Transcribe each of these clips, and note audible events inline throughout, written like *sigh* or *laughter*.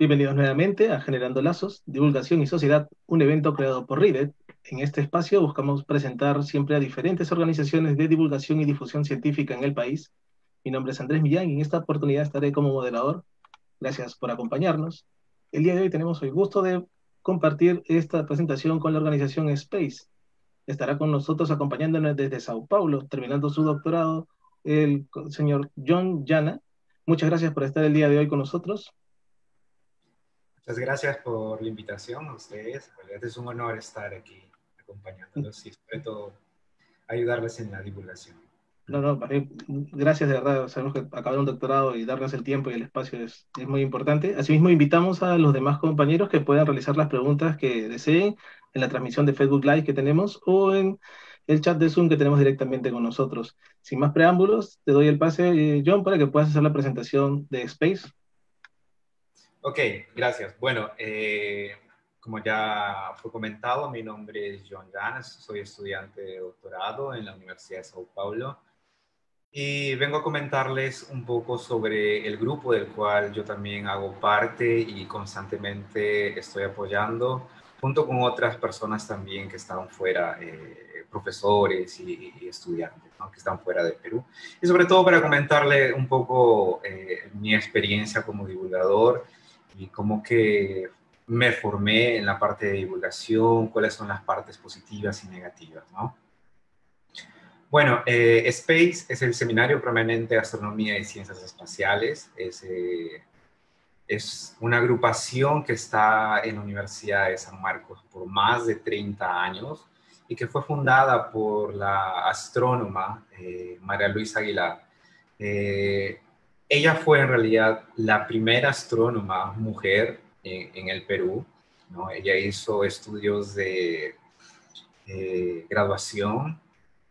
Bienvenidos nuevamente a Generando Lazos, Divulgación y Sociedad, un evento creado por RIDET. En este espacio buscamos presentar siempre a diferentes organizaciones de divulgación y difusión científica en el país. Mi nombre es Andrés Millán y en esta oportunidad estaré como moderador. Gracias por acompañarnos. El día de hoy tenemos el gusto de compartir esta presentación con la organización Space. Estará con nosotros acompañándonos desde Sao Paulo, terminando su doctorado, el señor John Yana. Muchas gracias por estar el día de hoy con nosotros. Muchas gracias por la invitación a ustedes. es un honor estar aquí acompañándolos y sobre todo ayudarles en la divulgación. No, no, gracias de verdad. Sabemos que acabar un doctorado y darles el tiempo y el espacio es, es, muy importante. Asimismo, invitamos a los demás compañeros que puedan realizar las preguntas que deseen en la transmisión de Facebook Live que tenemos o en el chat de Zoom que tenemos directamente con nosotros. Sin más preámbulos, te doy el pase, eh, John, para que puedas hacer la presentación de Space. Ok, gracias. Bueno, eh, como ya fue comentado, mi nombre es John Ganas, soy estudiante de doctorado en la Universidad de Sao Paulo y vengo a comentarles un poco sobre el grupo del cual yo también hago parte y constantemente estoy apoyando, junto con otras personas también que están fuera, eh, profesores y, estudiantes que están fuera de Perú. Y sobre todo para comentarle un poco eh, mi experiencia como divulgador y cómo que me formé en la parte de divulgación, cuáles son las partes positivas y negativas, ¿no? Bueno, eh, SPACE es el Seminario Permanente de Astronomía y Ciencias Espaciales. Es, eh, es una agrupación que está en la Universidad de San Marcos por más de 30 años y que fue fundada por la astrónoma eh, María Luisa Aguilar. Ella fue en realidad la primera astrónoma mujer en, el Perú. ¿no? Ella hizo estudios de graduación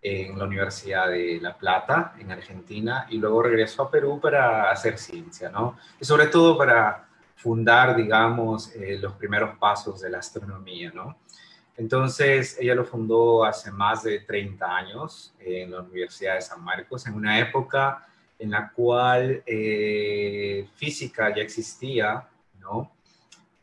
en la Universidad de La Plata, en Argentina, y luego regresó a Perú para hacer ciencia, ¿no? Y sobre todo para fundar, digamos, eh, los primeros pasos de la astronomía, ¿no? Entonces, ella lo fundó hace más de 30 años en la Universidad de San Marcos, en una época en la cual eh, física ya existía, ¿no?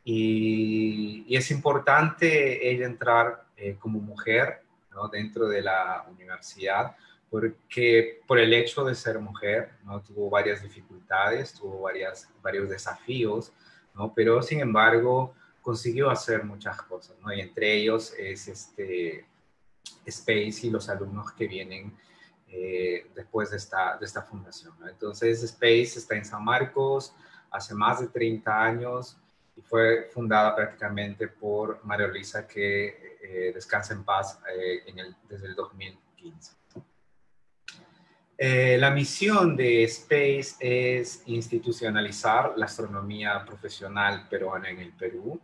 Y, es importante ella entrar eh, como mujer ¿no? dentro de la universidad, porque por el hecho de ser mujer, ¿no? tuvo varias dificultades, tuvo varias, varios desafíos, ¿no? pero sin embargo consiguió hacer muchas cosas, ¿no? y entre ellos es este Space y los alumnos que vienen eh, después de esta, de esta fundación. Entonces, Space está en San Marcos hace más de 30 años y fue fundada prácticamente por María Luisa, que eh, descansa en paz eh, en el, desde el 2015. Eh, la misión de Space es institucionalizar la astronomía profesional peruana en el Perú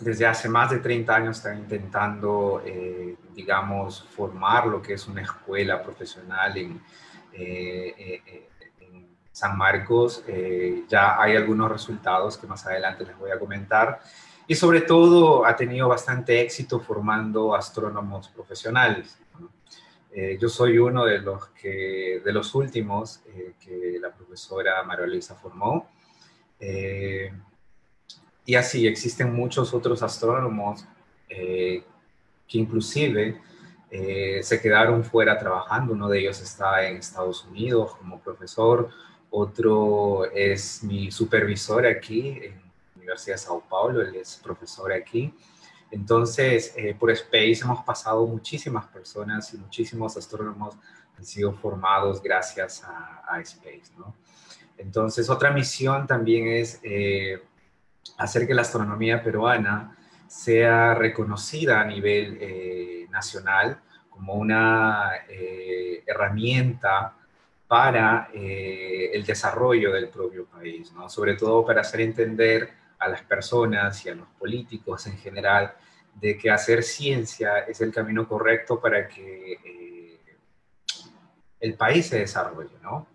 desde hace más de 30 años están intentando, eh, digamos, formar lo que es una escuela profesional en, eh, eh, en San Marcos. ya hay algunos resultados que más adelante les voy a comentar. Y sobre todo ha tenido bastante éxito formando astrónomos profesionales. yo soy uno de los, que, de los últimos que la profesora María Luisa formó. Y así existen muchos otros astrónomos eh, que inclusive eh, se quedaron fuera trabajando. Uno de ellos está en Estados Unidos como profesor, otro es mi supervisor aquí en la Universidad de Sao Paulo, él es profesor aquí. Entonces, eh, por Space hemos pasado muchísimas personas y muchísimos astrónomos han sido formados gracias a, Space. ¿no? Entonces, otra misión también es hacer que la astronomía peruana sea reconocida a nivel eh, nacional como una eh, herramienta para eh, el desarrollo del propio país, ¿no? sobre todo para hacer entender a las personas y a los políticos en general de que hacer ciencia es el camino correcto para que el país se desarrolle, ¿no?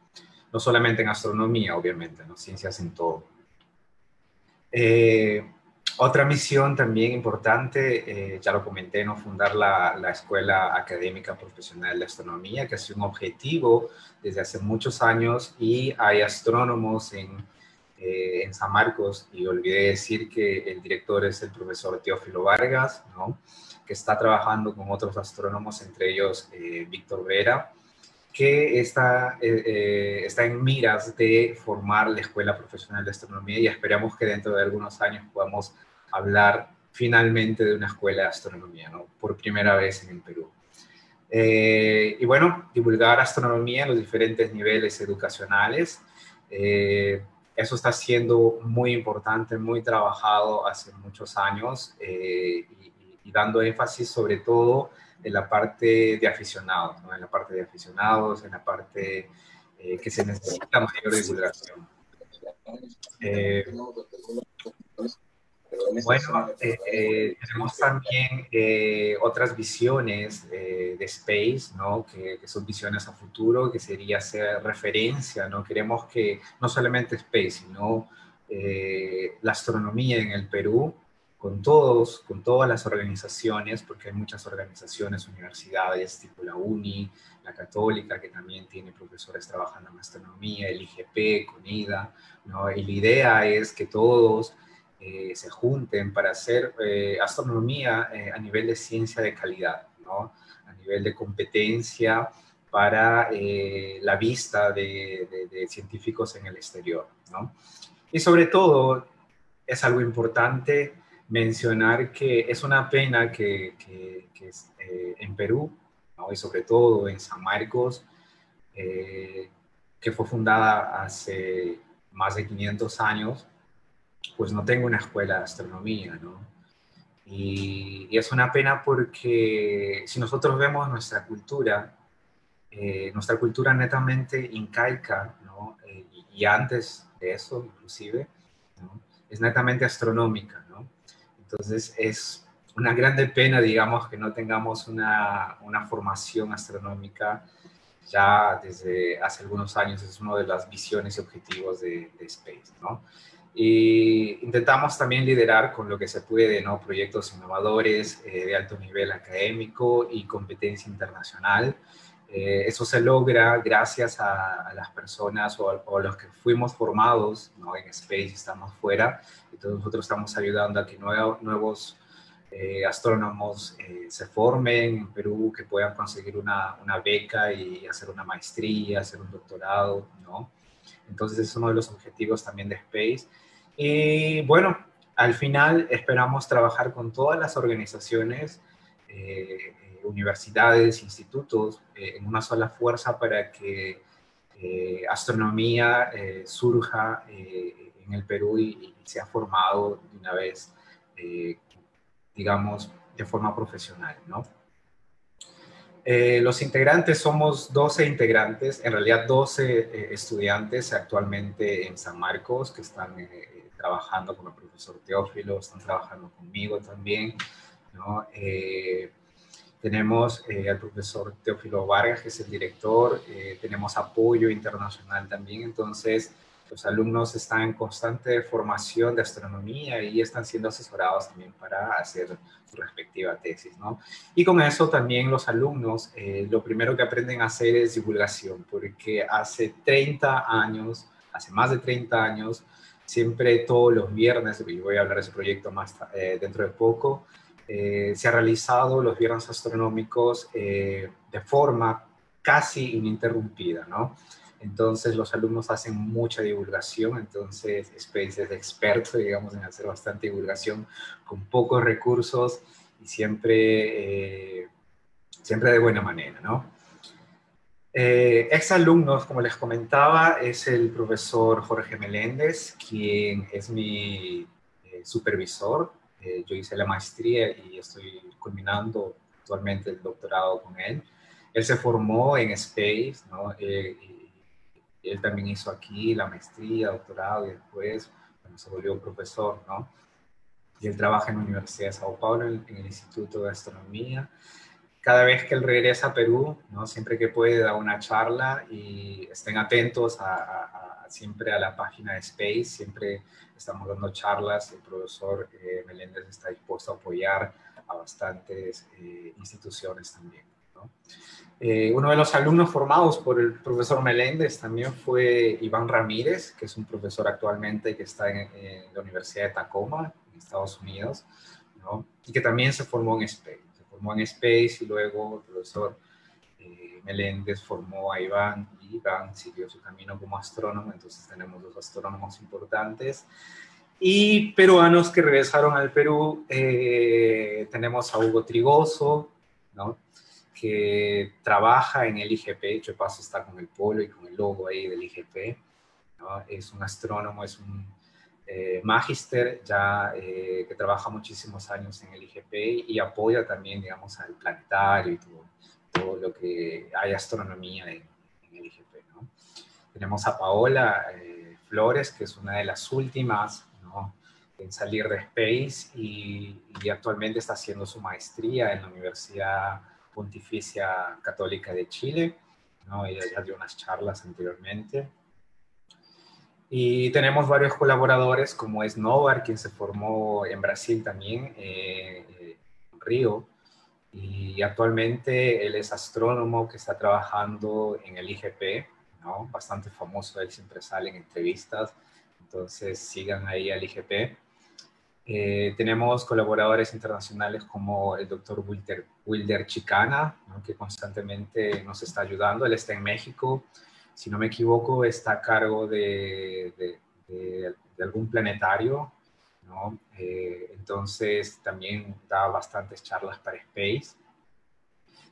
No solamente en astronomía, obviamente, ¿no? Ciencias en todo. Eh, otra misión también importante, eh, ya lo comenté, ¿no? fundar la, la, Escuela Académica Profesional de Astronomía, que ha sido un objetivo desde hace muchos años y hay astrónomos en en San Marcos y olvidé decir que el director es el profesor Teófilo Vargas, ¿no? que está trabajando con otros astrónomos, entre ellos Víctor Vera, que está, está en miras de formar la Escuela Profesional de Astronomía y esperamos que dentro de algunos años podamos hablar finalmente de una escuela de astronomía, ¿no? por primera vez en el Perú. Eh, y bueno, divulgar astronomía en los diferentes niveles educacionales. Eh, eso está siendo muy importante, muy trabajado hace muchos años eh, y, dando énfasis sobre todo en la parte de aficionados, ¿no? en la parte de aficionados, en la parte que se necesita mayor divulgación. Bueno, eh, eh, tenemos también eh, otras visiones de Space, ¿no? Que, son visiones a futuro, que sería hacer referencia, ¿no? Queremos que no solamente Space, sino la astronomía en el Perú, con todos, con todas las organizaciones, porque hay muchas organizaciones, universidades, tipo la UNI, la Católica, que también tiene profesores trabajando en astronomía, el IGP, CONIDA, ¿no? Y la idea es que todos eh, se junten para hacer eh, astronomía eh, a nivel de ciencia de calidad, ¿no? a nivel de competencia para la vista de, científicos en el exterior. ¿no? Y sobre todo, es algo importante mencionar que es una pena que, que, en Perú, ¿no? y sobre todo en San Marcos, que fue fundada hace más de 500 años, pues no tengo una escuela de astronomía, ¿no? Y, es una pena porque si nosotros vemos nuestra cultura, eh, nuestra cultura netamente incaica, ¿no? Eh, y, antes de eso, inclusive, ¿no? es netamente astronómica. Entonces es una grande pena, digamos, que no tengamos una, una formación astronómica ya desde hace algunos años, es una de las visiones y objetivos de, de Space, ¿no? Y intentamos también liderar con lo que se puede, ¿no? Proyectos innovadores eh, de alto nivel académico y competencia internacional. Eh, eso se logra gracias a, las personas o a, los que fuimos formados ¿no? en Space, estamos fuera, entonces nosotros estamos ayudando a que nuevos eh, astrónomos se formen en Perú, que puedan conseguir una, una, beca y hacer una maestría, hacer un doctorado, ¿no? Entonces es uno de los objetivos también de Space. Y bueno, al final esperamos trabajar con todas las organizaciones, eh, universidades, institutos, eh, en una sola fuerza para que eh, astronomía surja en el Perú y, sea formado de una vez, digamos, de forma profesional, ¿no? los integrantes somos 12 integrantes, en realidad 12 estudiantes actualmente en San Marcos que están trabajando con el profesor Teófilo, están trabajando conmigo también, ¿no? Eh, tenemos eh, al profesor Teófilo Vargas, que es el director, eh, tenemos apoyo internacional también, entonces los alumnos están en constante formación de astronomía y están siendo asesorados también para hacer su respectiva tesis, ¿no? Y con eso también los alumnos, lo primero que aprenden a hacer es divulgación, porque hace 30 años, hace más de 30 años, siempre todos los viernes, y voy a hablar de ese proyecto más eh, dentro de poco, eh, se ha realizado los viernes astronómicos eh, de forma casi ininterrumpida, ¿no? Entonces los alumnos hacen mucha divulgación, entonces Space es experto, digamos, en hacer bastante divulgación con pocos recursos y siempre, siempre de buena manera, ¿no? Eh, ex alumnos, como les comentaba, es el profesor Jorge Meléndez, quien es mi eh, supervisor. Eh, yo hice la maestría y estoy culminando actualmente el doctorado con él. Él se formó en Space, ¿no? y él también hizo aquí la maestría, doctorado y después se volvió profesor, ¿no? Y él trabaja en la Universidad de Sao Paulo, en el Instituto de Astronomía cada vez que él regresa a Perú, ¿no? siempre que puede da una charla y estén atentos a, siempre a la página de Space, siempre estamos dando charlas, el profesor eh, Meléndez está dispuesto a apoyar a bastantes eh, instituciones también. Eh, uno de los alumnos formados por el profesor Meléndez también fue Iván Ramírez, que es un profesor actualmente que está en, la Universidad de Tacoma, en Estados Unidos, y que también se formó en Space. Se formó en Space y luego el profesor eh, Meléndez formó a Iván y Iván siguió su camino como astrónomo, entonces tenemos dos astrónomos importantes. Y peruanos que regresaron al Perú, eh, tenemos a Hugo Trigoso, ¿no? que trabaja en el IGP, hecho paso está con el polo y con el logo ahí del IGP, es un astrónomo, es un eh, magister ya eh, que trabaja muchísimos años en el IGP y apoya también, digamos, al planetario y todo, todo lo que hay astronomía en, el IGP. ¿no? Tenemos a Paola eh, Flores, que es una de las últimas ¿no? en salir de Space y, y, actualmente está haciendo su maestría en la Universidad Pontificia Católica de Chile. ¿no? Ella ya dio unas charlas anteriormente. Y tenemos varios colaboradores, como es Novar, quien se formó en Brasil también, eh, eh, en Río, y actualmente él es astrónomo que está trabajando en el IGP, bastante famoso, él siempre sale en entrevistas, entonces sigan ahí al IGP. Eh, tenemos colaboradores internacionales como el doctor Wilder, Chicana, que constantemente nos está ayudando, él está en México, si no me equivoco, está a cargo de, algún planetario, ¿no? Eh, entonces también da bastantes charlas para Space.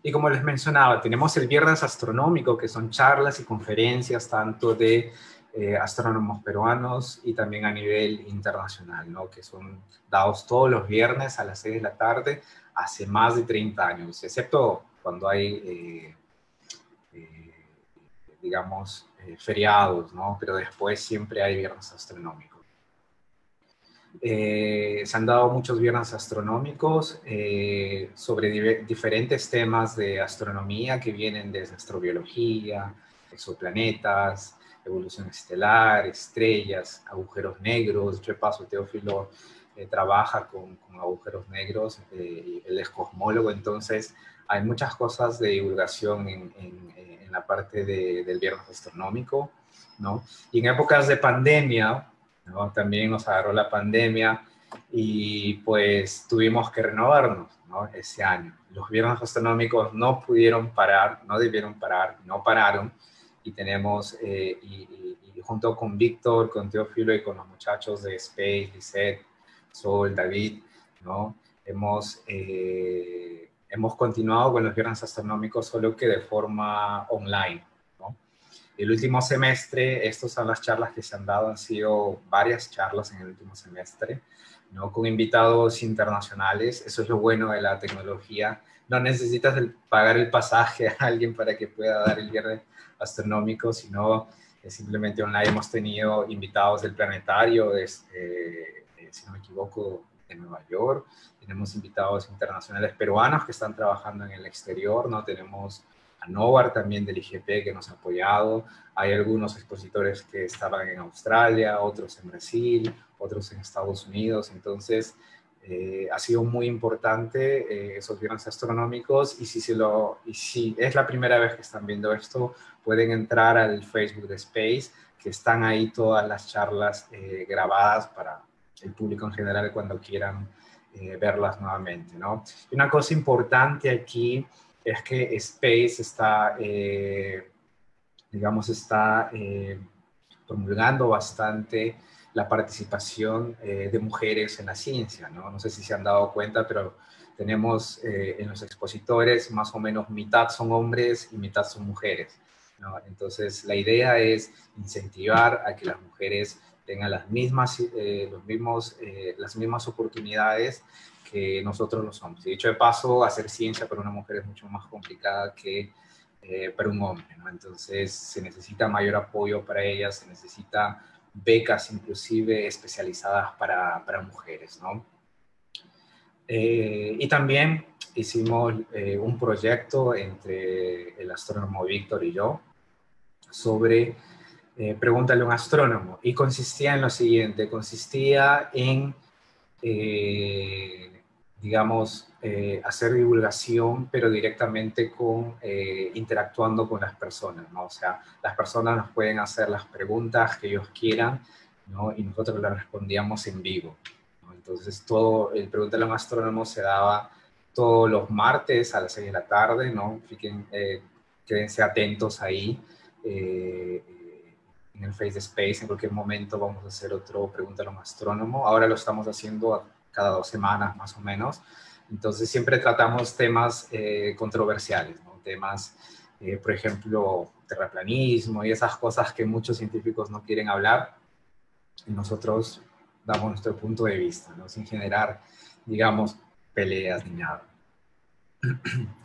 Y como les mencionaba, tenemos el Viernes Astronómico, que son charlas y conferencias tanto de eh, astrónomos peruanos y también a nivel internacional, ¿no? que son dados todos los viernes a las 6 de la tarde hace más de 30 años, excepto cuando hay eh, digamos, eh, feriados, ¿no? Pero después siempre hay viernes astronómicos. Eh, se han dado muchos viernes astronómicos eh, sobre diferentes temas de astronomía que vienen desde astrobiología, exoplanetas, evolución estelar, estrellas, agujeros negros. Yo paso, Teófilo trabaja con, agujeros negros, él es cosmólogo, entonces hay muchas cosas de divulgación en, la parte del viernes astronómico, ¿no? Y en épocas de pandemia, También nos agarró la pandemia y pues tuvimos que renovarnos, ¿no? Ese año. Los viernes astronómicos no pudieron parar, no debieron parar, no pararon y tenemos, eh, y, junto con Víctor, con Teófilo y con los muchachos de Space, Lisette, Sol, David, ¿no? Hemos... Eh, hemos continuado con los viernes astronómicos, solo que de forma online. El último semestre, estas son las charlas que se han dado, han sido varias charlas en el último semestre, ¿no? con invitados internacionales. Eso es lo bueno de la tecnología. No necesitas pagar el pasaje a alguien para que pueda dar el viernes astronómico, sino simplemente online hemos tenido invitados del planetario, eh, si no me equivoco, de Nueva York, tenemos invitados internacionales peruanos que están trabajando en el exterior, ¿no? Tenemos a Novar también del IGP que nos ha apoyado, hay algunos expositores que estaban en Australia, otros en Brasil, otros en Estados Unidos, entonces eh, ha sido muy importante eh, esos viernes astronómicos. Y si, se lo, y si es la primera vez que están viendo esto, pueden entrar al Facebook de Space, que están ahí todas las charlas eh, grabadas para el público en general cuando quieran eh, verlas nuevamente, ¿no? Y una cosa importante aquí es que Space está, eh, digamos, está eh, promulgando bastante la participación de mujeres en la ciencia, ¿no? Sé si se han dado cuenta, pero tenemos en los expositores más o menos mitad son hombres y mitad son mujeres. Entonces, la idea es incentivar a que las mujeres tengan las mismas, eh, los mismos, eh, las mismas oportunidades que nosotros lo somos. Y dicho de paso, hacer ciencia para una mujer es mucho más complicada que eh, para un hombre. Entonces se necesita mayor apoyo para ellas, se necesita becas inclusive especializadas para, para mujeres, ¿no? y también hicimos un proyecto entre el astrónomo Víctor y yo sobre eh, pregúntale a un astrónomo, y consistía en lo siguiente, consistía en eh, digamos, eh, hacer divulgación, pero directamente con, eh, interactuando con las personas, ¿no? O sea, las personas nos pueden hacer las preguntas que ellos quieran, ¿no? Y nosotros las respondíamos en vivo. Entonces, todo el Pregúntale a un astrónomo se daba todos los martes a las 6 de la tarde, ¿no? Fiquen, eh, quédense atentos ahí eh, en el Face Space. En cualquier momento vamos a hacer otro Pregúntale a un astrónomo. Ahora lo estamos haciendo cada dos semanas más o menos. Entonces, siempre tratamos temas eh, controversiales, ¿no? Temas, por ejemplo, terraplanismo y esas cosas que muchos científicos no quieren hablar. Y nosotros damos nuestro punto de vista, ¿no? sin generar, digamos, peleas ni nada. *clears throat*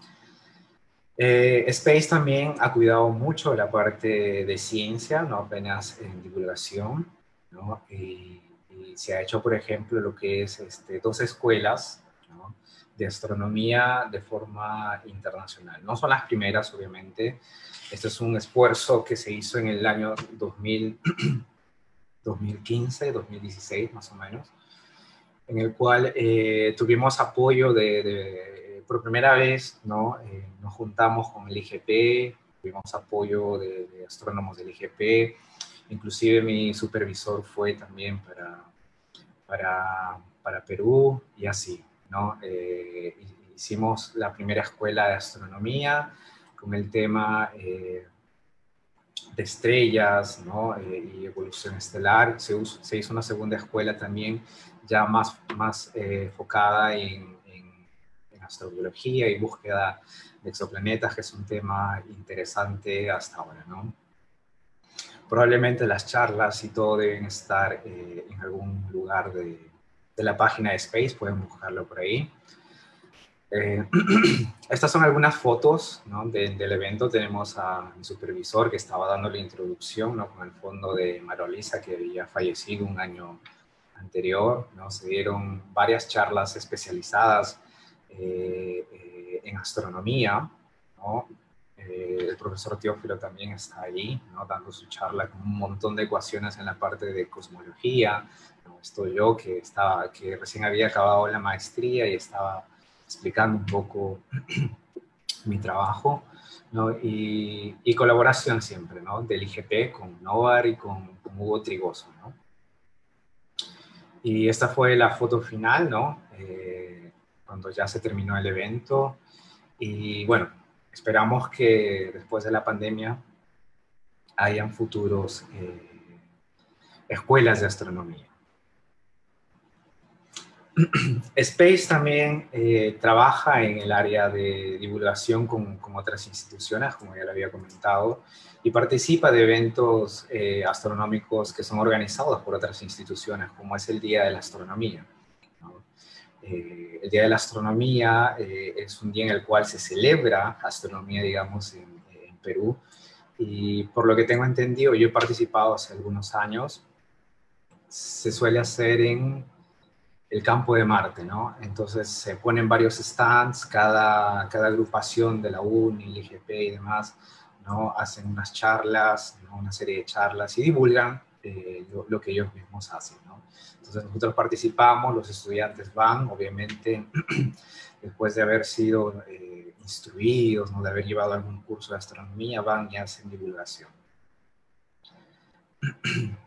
Eh, Space también ha cuidado mucho la parte de ciencia, no apenas en divulgación, ¿no? Se ha hecho, por ejemplo, lo que es este, dos escuelas de astronomía de forma internacional. No son las primeras, obviamente. Este es un esfuerzo que se hizo en el año 2000. 2015, 2016 más o menos, en el cual eh, tuvimos apoyo de, por primera vez, ¿no? Eh, nos juntamos con el IGP, tuvimos apoyo de, astrónomos del IGP, inclusive mi supervisor fue también para, para, para Perú y así, ¿no? Eh, hicimos la primera escuela de astronomía con el tema de estrellas ¿no? Eh, y evolución estelar. Se, hizo una segunda escuela también ya más, más eh, enfocada en, en, astrobiología y búsqueda de exoplanetas, que es un tema interesante hasta ahora. ¿no? Probablemente las charlas y todo deben estar eh, en algún lugar de, la página de Space, pueden buscarlo por ahí. Eh, *clears throat* estas son algunas fotos del evento. Tenemos a mi supervisor que estaba dando la introducción ¿no? con el fondo de Marolisa que había fallecido un año anterior. ¿no? Se dieron varias charlas especializadas eh, en astronomía. ¿no? El profesor Teófilo también está allí, ¿no? dando su charla con un montón de ecuaciones en la parte de cosmología. Estoy yo que, estaba, que recién había acabado la maestría y estaba explicando un poco *clears throat* mi trabajo, ¿no? y, colaboración siempre, ¿no? del IGP con Novar y con, Hugo Trigoso. ¿no? Y esta fue la foto final, ¿no? Eh, cuando ya se terminó el evento. Y bueno, esperamos que después de la pandemia hayan futuros eh, escuelas de astronomía. *clears throat* Space también eh, trabaja en el área de divulgación con, otras instituciones, como ya lo había comentado, y participa de eventos eh, astronómicos que son organizados por otras instituciones, como es el Día de la Astronomía. Eh, el Día de la Astronomía es un día en el cual se celebra astronomía, digamos, en, en Perú, y por lo que tengo entendido, yo he participado hace algunos años, se suele hacer en el campo de Marte, ¿no? Entonces se ponen varios stands, cada, cada agrupación de la UNI, el IGP y demás, ¿no? Hacen unas charlas, una serie de charlas y divulgan eh, lo, que ellos mismos hacen. Entonces nosotros participamos, los estudiantes van, obviamente, *clears throat* después de haber sido eh, instruidos, ¿no? De haber llevado algún curso de astronomía, van y hacen divulgación. *clears throat*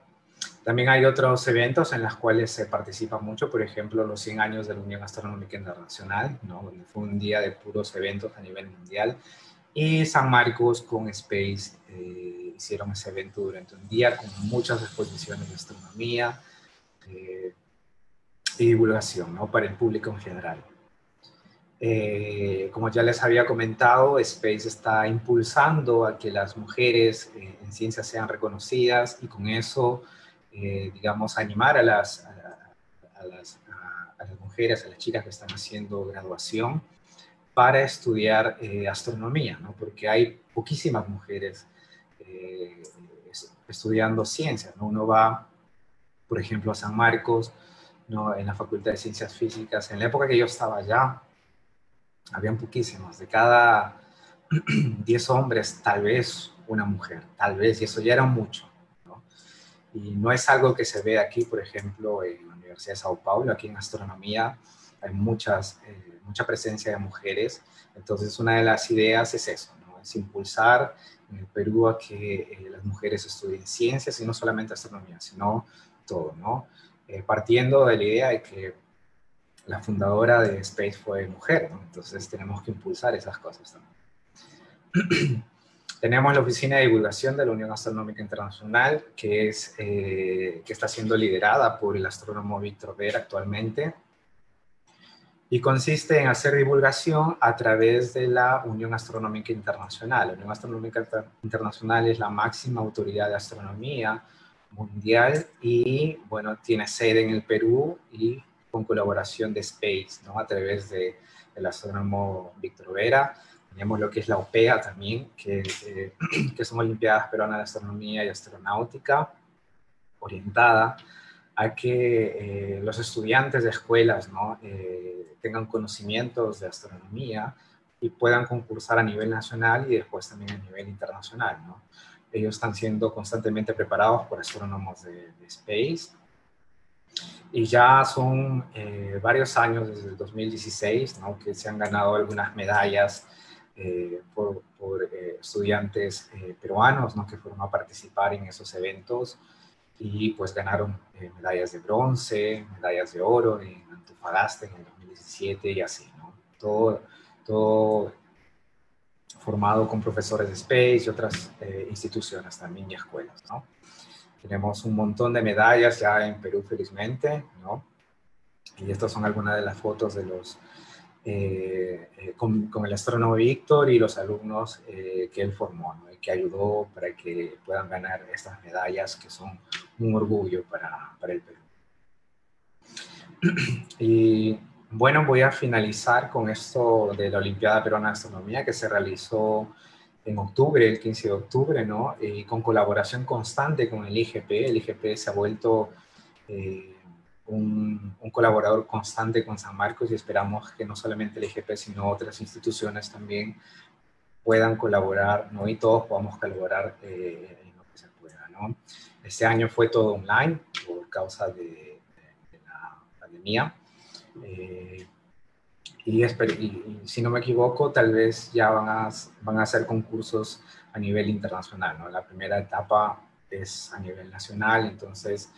También hay otros eventos en los cuales se participa mucho, por ejemplo, los 100 años de la Unión Astronómica Internacional, ¿no? donde fue un día de puros eventos a nivel mundial, y San Marcos con Space eh, hicieron ese evento durante un día con muchas exposiciones de astronomía eh, y divulgación ¿no? para el público en general. Eh, como ya les había comentado, Space está impulsando a que las mujeres en ciencia sean reconocidas y con eso eh, digamos, animar a las, a, las, a, las, mujeres, a las chicas que están haciendo graduación para estudiar eh, astronomía, ¿no? porque hay poquísimas mujeres eh, estudiando ciencias. ¿no? Uno va, por ejemplo, a San Marcos, ¿no? en la Facultad de Ciencias Físicas. En la época que yo estaba allá, habían poquísimas. De cada *clears throat* 10 hombres, tal vez una mujer, tal vez, y eso ya era mucho. Y no es algo que se ve aquí, por ejemplo, en la Universidad de Sao Paulo, aquí en astronomía. hay muchas, eh, mucha presencia de mujeres. Entonces, una de las ideas es eso, ¿no? es impulsar en el Perú a que eh, las mujeres estudien ciencias y no solamente astronomía, sino todo, ¿no? Eh, partiendo de la idea de que la fundadora de Space fue mujer, ¿no? Entonces tenemos que impulsar esas cosas también. *clears throat* Tenemos la Oficina de Divulgación de la Unión Astronómica Internacional, que, es, que está siendo liderada por el astrónomo Víctor Ver actualmente y consiste en hacer divulgación a través de la Unión Astronómica Internacional. La Unión Astronómica Internacional es la máxima autoridad de astronomía mundial y, bueno, tiene sede en el Perú y con colaboración de Space, ¿no? A través de, del astrónomo Víctor Vera. Tenemos lo que es la OPEA también, que, eh, *clears throat* que son Olimpiadas Peruanas de Astronomía y Astronáutica, orientada a que eh, los estudiantes de escuelas ¿no? Eh, tengan conocimientos de astronomía y puedan concursar a nivel nacional y después también a nivel internacional. ¿no? Ellos están siendo constantemente preparados por astrónomos de, Space y ya son eh, varios años desde el 2016 ¿no? que se han ganado algunas medallas por, por estudiantes peruanos ¿no? que fueron a participar en esos eventos y pues ganaron eh, medallas de bronce, medallas de oro en Antofagasta en el 2017 y así, ¿no? Todo, todo formado con profesores de Space y otras eh, instituciones también y escuelas, ¿no? Tenemos un montón de medallas ya en Perú, felizmente, ¿no? Y estas son algunas de las fotos de los, eh, con, con, el astrónomo Víctor y los alumnos que él formó, ¿no? y que ayudó para que puedan ganar estas medallas que son un orgullo para, para el Perú. *clears throat* Y bueno, voy a finalizar con esto de la Olimpiada Peruana de Astronomía que se realizó en octubre, el 15 de octubre, ¿no? Y con colaboración constante con el IGP. El IGP se ha vuelto eh, un, un, colaborador constante con San Marcos y esperamos que no solamente el IGP, sino otras instituciones también puedan colaborar, ¿no? Y todos podamos colaborar eh, en lo que se pueda, ¿no? Este año fue todo online por causa de, la pandemia. Eh, y, si no me equivoco, tal vez ya van a, van a hacer concursos a nivel internacional. ¿no? La primera etapa es a nivel nacional, entonces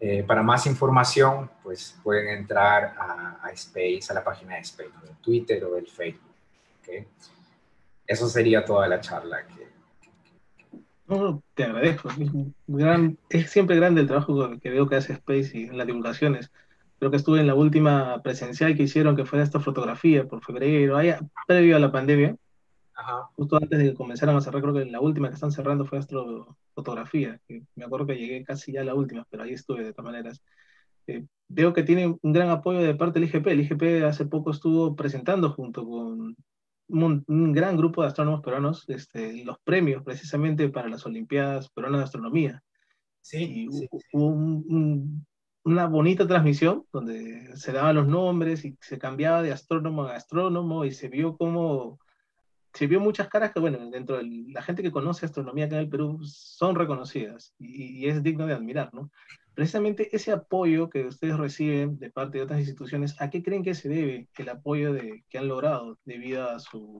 eh, para más información, pues pueden entrar a, Space, a la página de Space, del Twitter o del Facebook. ¿okay? Eso sería toda la charla que, no, te agradezco. Es, siempre grande el trabajo que veo que hace Space y en las divulgaciones. Creo que estuve en la última presencial que hicieron, que fue esta fotografía por febrero, allá, previo a la pandemia. Justo antes de que comenzaran a cerrar, creo que la última que están cerrando fue astrofotografía. Que me acuerdo que llegué casi ya a la última, pero ahí estuve de todas maneras. Eh, veo que tiene un gran apoyo de parte del IGP. El IGP hace poco estuvo presentando junto con un, gran grupo de astrónomos peruanos este, los premios precisamente para las Olimpiadas Peruanas de Astronomía. Sí, hubo una bonita transmisión donde se daban los nombres y se cambiaba de astrónomo a astrónomo y se vio como se vio muchas caras que, bueno, dentro de la gente que conoce astronomía acá en el Perú son reconocidas y, y es digno de admirar, ¿no? precisamente ese apoyo que ustedes reciben de parte de otras instituciones, ¿a qué creen que se debe el apoyo de, que han logrado debido a, su,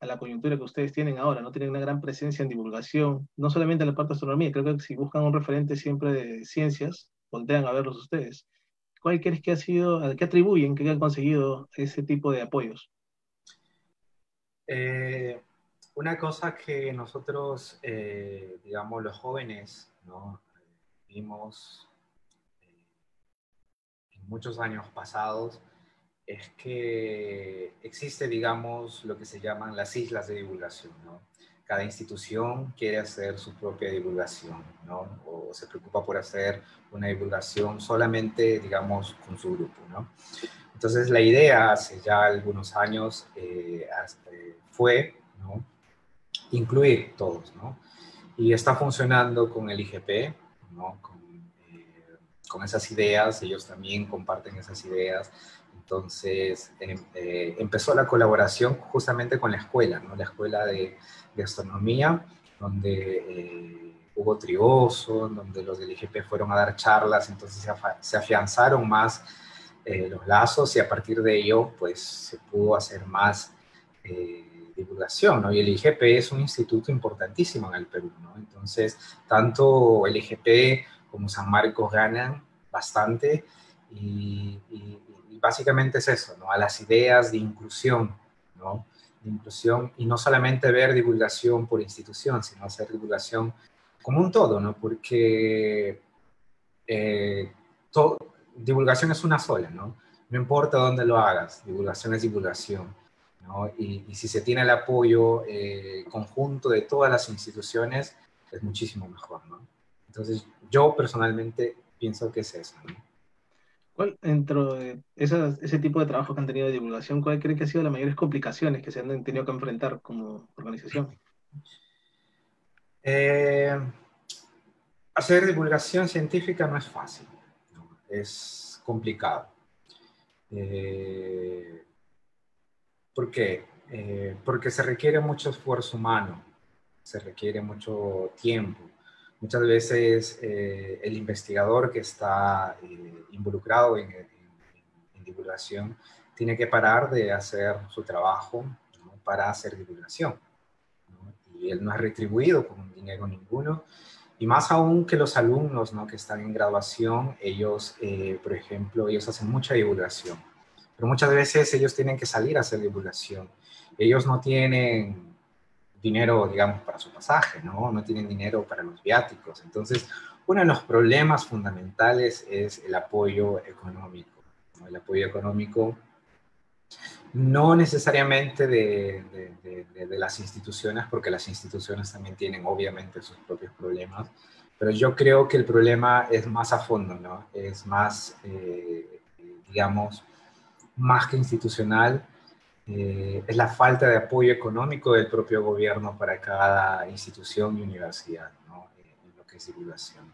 a la coyuntura que ustedes tienen ahora? No tienen una gran presencia en divulgación, no solamente en la parte de astronomía, creo que si buscan un referente siempre de ciencias, voltean a verlos ustedes. ¿Cuál crees que ha sido, qué atribuyen que han conseguido ese tipo de apoyos? Eh, una cosa que nosotros, eh, digamos, los jóvenes, vimos eh, en muchos años pasados es que existe, digamos, lo que se llaman las islas de divulgación, ¿no? Cada institución quiere hacer su propia divulgación, ¿no? O se preocupa por hacer una divulgación solamente, digamos, con su grupo, ¿no? Entonces, la idea hace ya algunos años eh, fue, ¿no? Incluir todos, ¿no? Y está funcionando con el IGP, eh, con, esas ideas, ellos también comparten esas ideas. Entonces em, eh, empezó la colaboración justamente con la escuela, ¿no? la escuela de, astronomía, donde eh, hubo trioso, donde los del IGP fueron a dar charlas, entonces se, afianzaron más eh, los lazos y a partir de ello, pues se pudo hacer más eh, divulgación, ¿no? Y el IGP es un instituto importantísimo en el Perú, ¿no? Entonces, tanto el IGP como San Marcos ganan bastante y, básicamente es eso, ¿no? A las ideas de inclusión, ¿no? De inclusión y no solamente ver divulgación por institución, sino hacer divulgación como un todo, ¿no? Porque eh, divulgación es una sola, ¿no? No importa dónde lo hagas, divulgación es divulgación. ¿no? Y, si se tiene el apoyo eh, conjunto de todas las instituciones, es muchísimo mejor, ¿no? Entonces, yo personalmente pienso que es eso, ¿no? ¿Cuál, dentro de ese tipo de trabajo que han tenido de divulgación, cuál cree que han sido las mayores complicaciones que se han tenido que enfrentar como organización? Eh, hacer divulgación científica no es fácil, es complicado. Eh, ¿Por qué? Eh, porque se requiere mucho esfuerzo humano, se requiere mucho tiempo. Muchas veces eh, el investigador que está involucrado en, divulgación tiene que parar de hacer su trabajo para hacer divulgación. Y él no es retribuido con dinero ninguno y más aún que los alumnos ¿no? que están en graduación, ellos, eh, por ejemplo, ellos hacen mucha divulgación, pero muchas veces ellos tienen que salir a hacer divulgación. Ellos no tienen dinero, digamos, para su pasaje, ¿no? No tienen dinero para los viáticos. Entonces, uno de los problemas fundamentales es el apoyo económico. El apoyo económico no necesariamente de, las instituciones, porque las instituciones también tienen obviamente sus propios problemas, pero yo creo que el problema es más a fondo, ¿no? Es más, eh, digamos, más que institucional, eh, es la falta de apoyo económico del propio gobierno para cada institución y universidad, ¿no? En lo que es divulgación.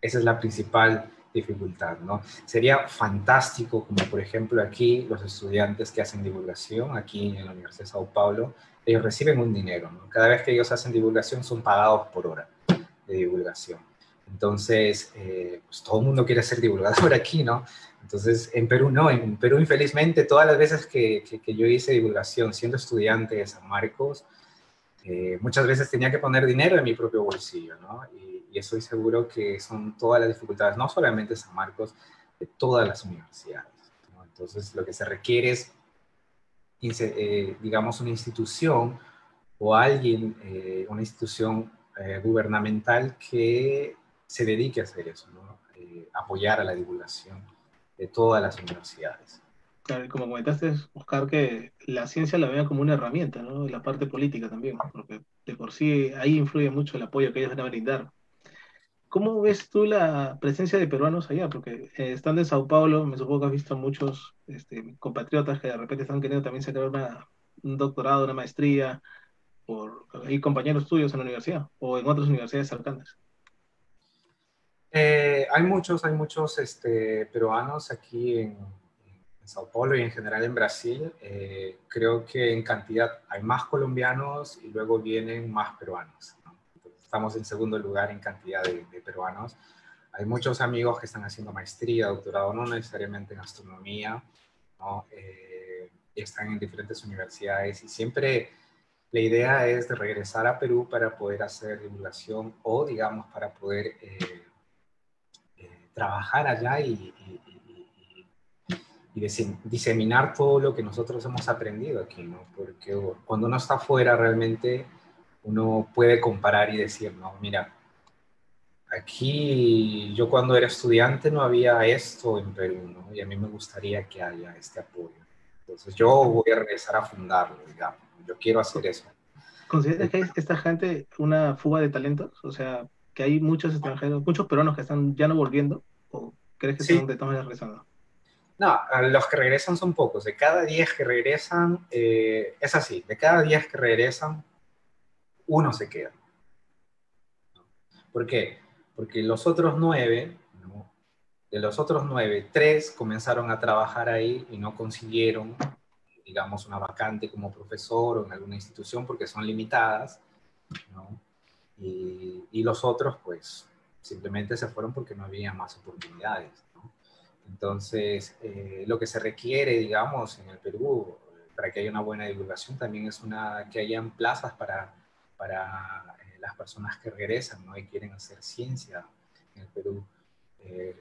Esa es la principal dificultad, ¿no? Sería fantástico, como por ejemplo aquí los estudiantes que hacen divulgación, aquí en la Universidad de Sao Paulo, ellos reciben un dinero, ¿no? Cada vez que ellos hacen divulgación son pagados por hora de divulgación. Entonces, eh, pues todo el mundo quiere ser divulgador *laughs* aquí, ¿no? Entonces, en Perú no, en Perú infelizmente todas las veces que, que, yo hice divulgación siendo estudiante de San Marcos, eh, muchas veces tenía que poner dinero en mi propio bolsillo, ¿no? Y, y estoy seguro que son todas las dificultades, no solamente San Marcos, de todas las universidades. Entonces, lo que se requiere es, eh, digamos, una institución o alguien, eh, una institución eh, gubernamental que se dedique a hacer eso, apoyar a la divulgación de todas las universidades. Como comentaste, buscar que la ciencia la vea como una herramienta, ¿no? la parte política también, porque de por sí ahí influye mucho el apoyo que ellos van a brindar ¿Cómo ves tú la presencia de peruanos allá? Porque eh, estando en Sao Paulo, me supongo que has visto muchos este, compatriotas que de repente están queriendo también sacar un doctorado, una maestría, por hay compañeros tuyos en la universidad o en otras universidades cercanas. Eh, hay muchos, hay muchos este, peruanos aquí en, Sao Paulo y en general en Brasil. Eh, creo que en cantidad hay más colombianos y luego vienen más peruanos estamos en segundo lugar en cantidad de, peruanos. Hay muchos amigos que están haciendo maestría, doctorado, no necesariamente en astronomía, ¿no? Eh, están en diferentes universidades y siempre la idea es de regresar a Perú para poder hacer divulgación o, digamos, para poder eh, trabajar allá y, y, diseminar todo lo que nosotros hemos aprendido aquí, ¿no? Porque cuando uno está afuera realmente uno puede comparar y decir, no, mira, aquí yo cuando era estudiante no había esto en Perú, ¿no? Y a mí me gustaría que haya este apoyo. Entonces yo voy a regresar a fundarlo, digamos. Yo quiero hacer eso. ¿Consideras que hay esta gente una fuga de talentos? O sea, que hay muchos extranjeros, muchos peruanos que están ya no volviendo, ¿o crees que son de todas maneras regresando? No, los que regresan son pocos. De cada 10 que regresan, eh, es así, de cada 10 que regresan, uno se queda. ¿Por qué? Porque los otros nueve, de los otros nueve, tres comenzaron a trabajar ahí y no consiguieron, digamos, una vacante como profesor o en alguna institución porque son limitadas, y, los otros, pues, simplemente se fueron porque no había más oportunidades. Entonces, eh, lo que se requiere, digamos, en el Perú, para que haya una buena divulgación, también es una, que hayan plazas para, para eh, las personas que regresan ¿no? y quieren hacer ciencia en el Perú. Eh,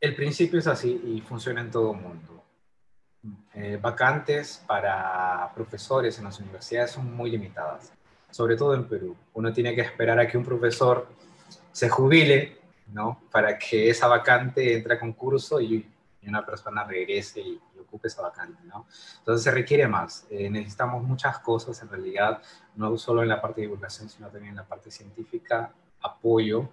el principio es así y funciona en todo el mundo. vacantes para profesores en las universidades son muy limitadas, sobre todo en Perú. Uno tiene que esperar a que un profesor se jubile ¿no? Para que esa vacante entre a concurso y, una persona regrese y, ocupe esa vacante, ¿no? Entonces se requiere más. Eh, necesitamos muchas cosas en realidad, no solo en la parte de divulgación, sino también en la parte científica, apoyo,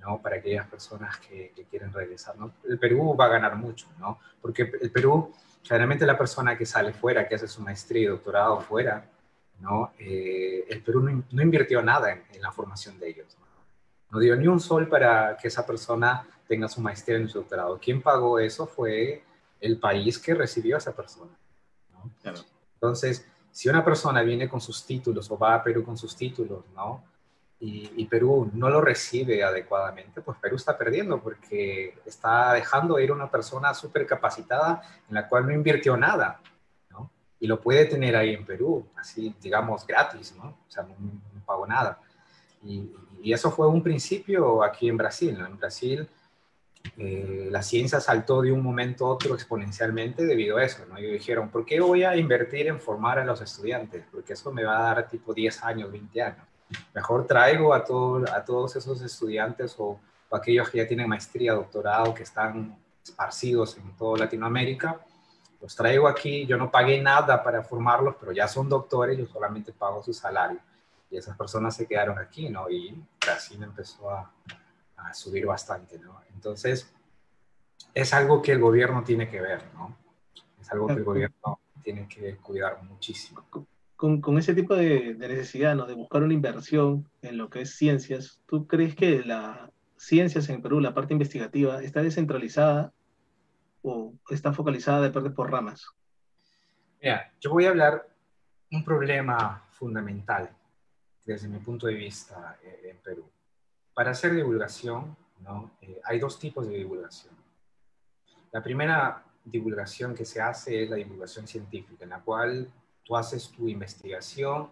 ¿no? Para aquellas personas que, quieren regresar, ¿no? El Perú va a ganar mucho, ¿no? Porque el Perú, generalmente la persona que sale fuera, que hace su maestría y doctorado fuera, ¿no? Eh, el Perú no, invirtió nada en, en la formación de ellos, ¿no? no dio ni un sol para que esa persona tenga su maestría en su doctorado. Quien pagó eso fue el país que recibió a esa persona. Entonces, si una persona viene con sus títulos o va a Perú con sus títulos, ¿no? Y, Perú no lo recibe adecuadamente, pues Perú está perdiendo porque está dejando ir a una persona súper capacitada en la cual no invirtió nada. Y lo puede tener ahí en Perú, así, digamos, gratis, ¿no? O sea, no, pagó nada. Y, eso fue un principio aquí en Brasil. En Brasil eh, la ciencia saltó de un momento a otro exponencialmente debido a eso. ¿no? Y dijeron, ¿por qué voy a invertir en formar a los estudiantes? Porque eso me va a dar tipo 10 años, 20 años. Mejor traigo a, todo, a todos esos estudiantes o, o aquellos que ya tienen maestría, doctorado, que están esparcidos en toda Latinoamérica, los traigo aquí, yo no pagué nada para formarlos, pero ya son doctores, yo solamente pago su salario y esas personas se quedaron aquí, ¿no? Y Brasil empezó a, subir bastante, ¿no? Entonces, es algo que el gobierno tiene que ver, ¿no? Es algo que el gobierno tiene que cuidar muchísimo. Con, con ese tipo de, de, necesidad, ¿no? De buscar una inversión en lo que es ciencias, ¿tú crees que la ciencias en Perú, la parte investigativa, está descentralizada o está focalizada de parte por ramas? Mira, yo voy a hablar un problema fundamental desde mi punto de vista eh, en Perú. Para hacer divulgación, ¿no? Eh, hay dos tipos de divulgación. La primera divulgación que se hace es la divulgación científica, en la cual tú haces tu investigación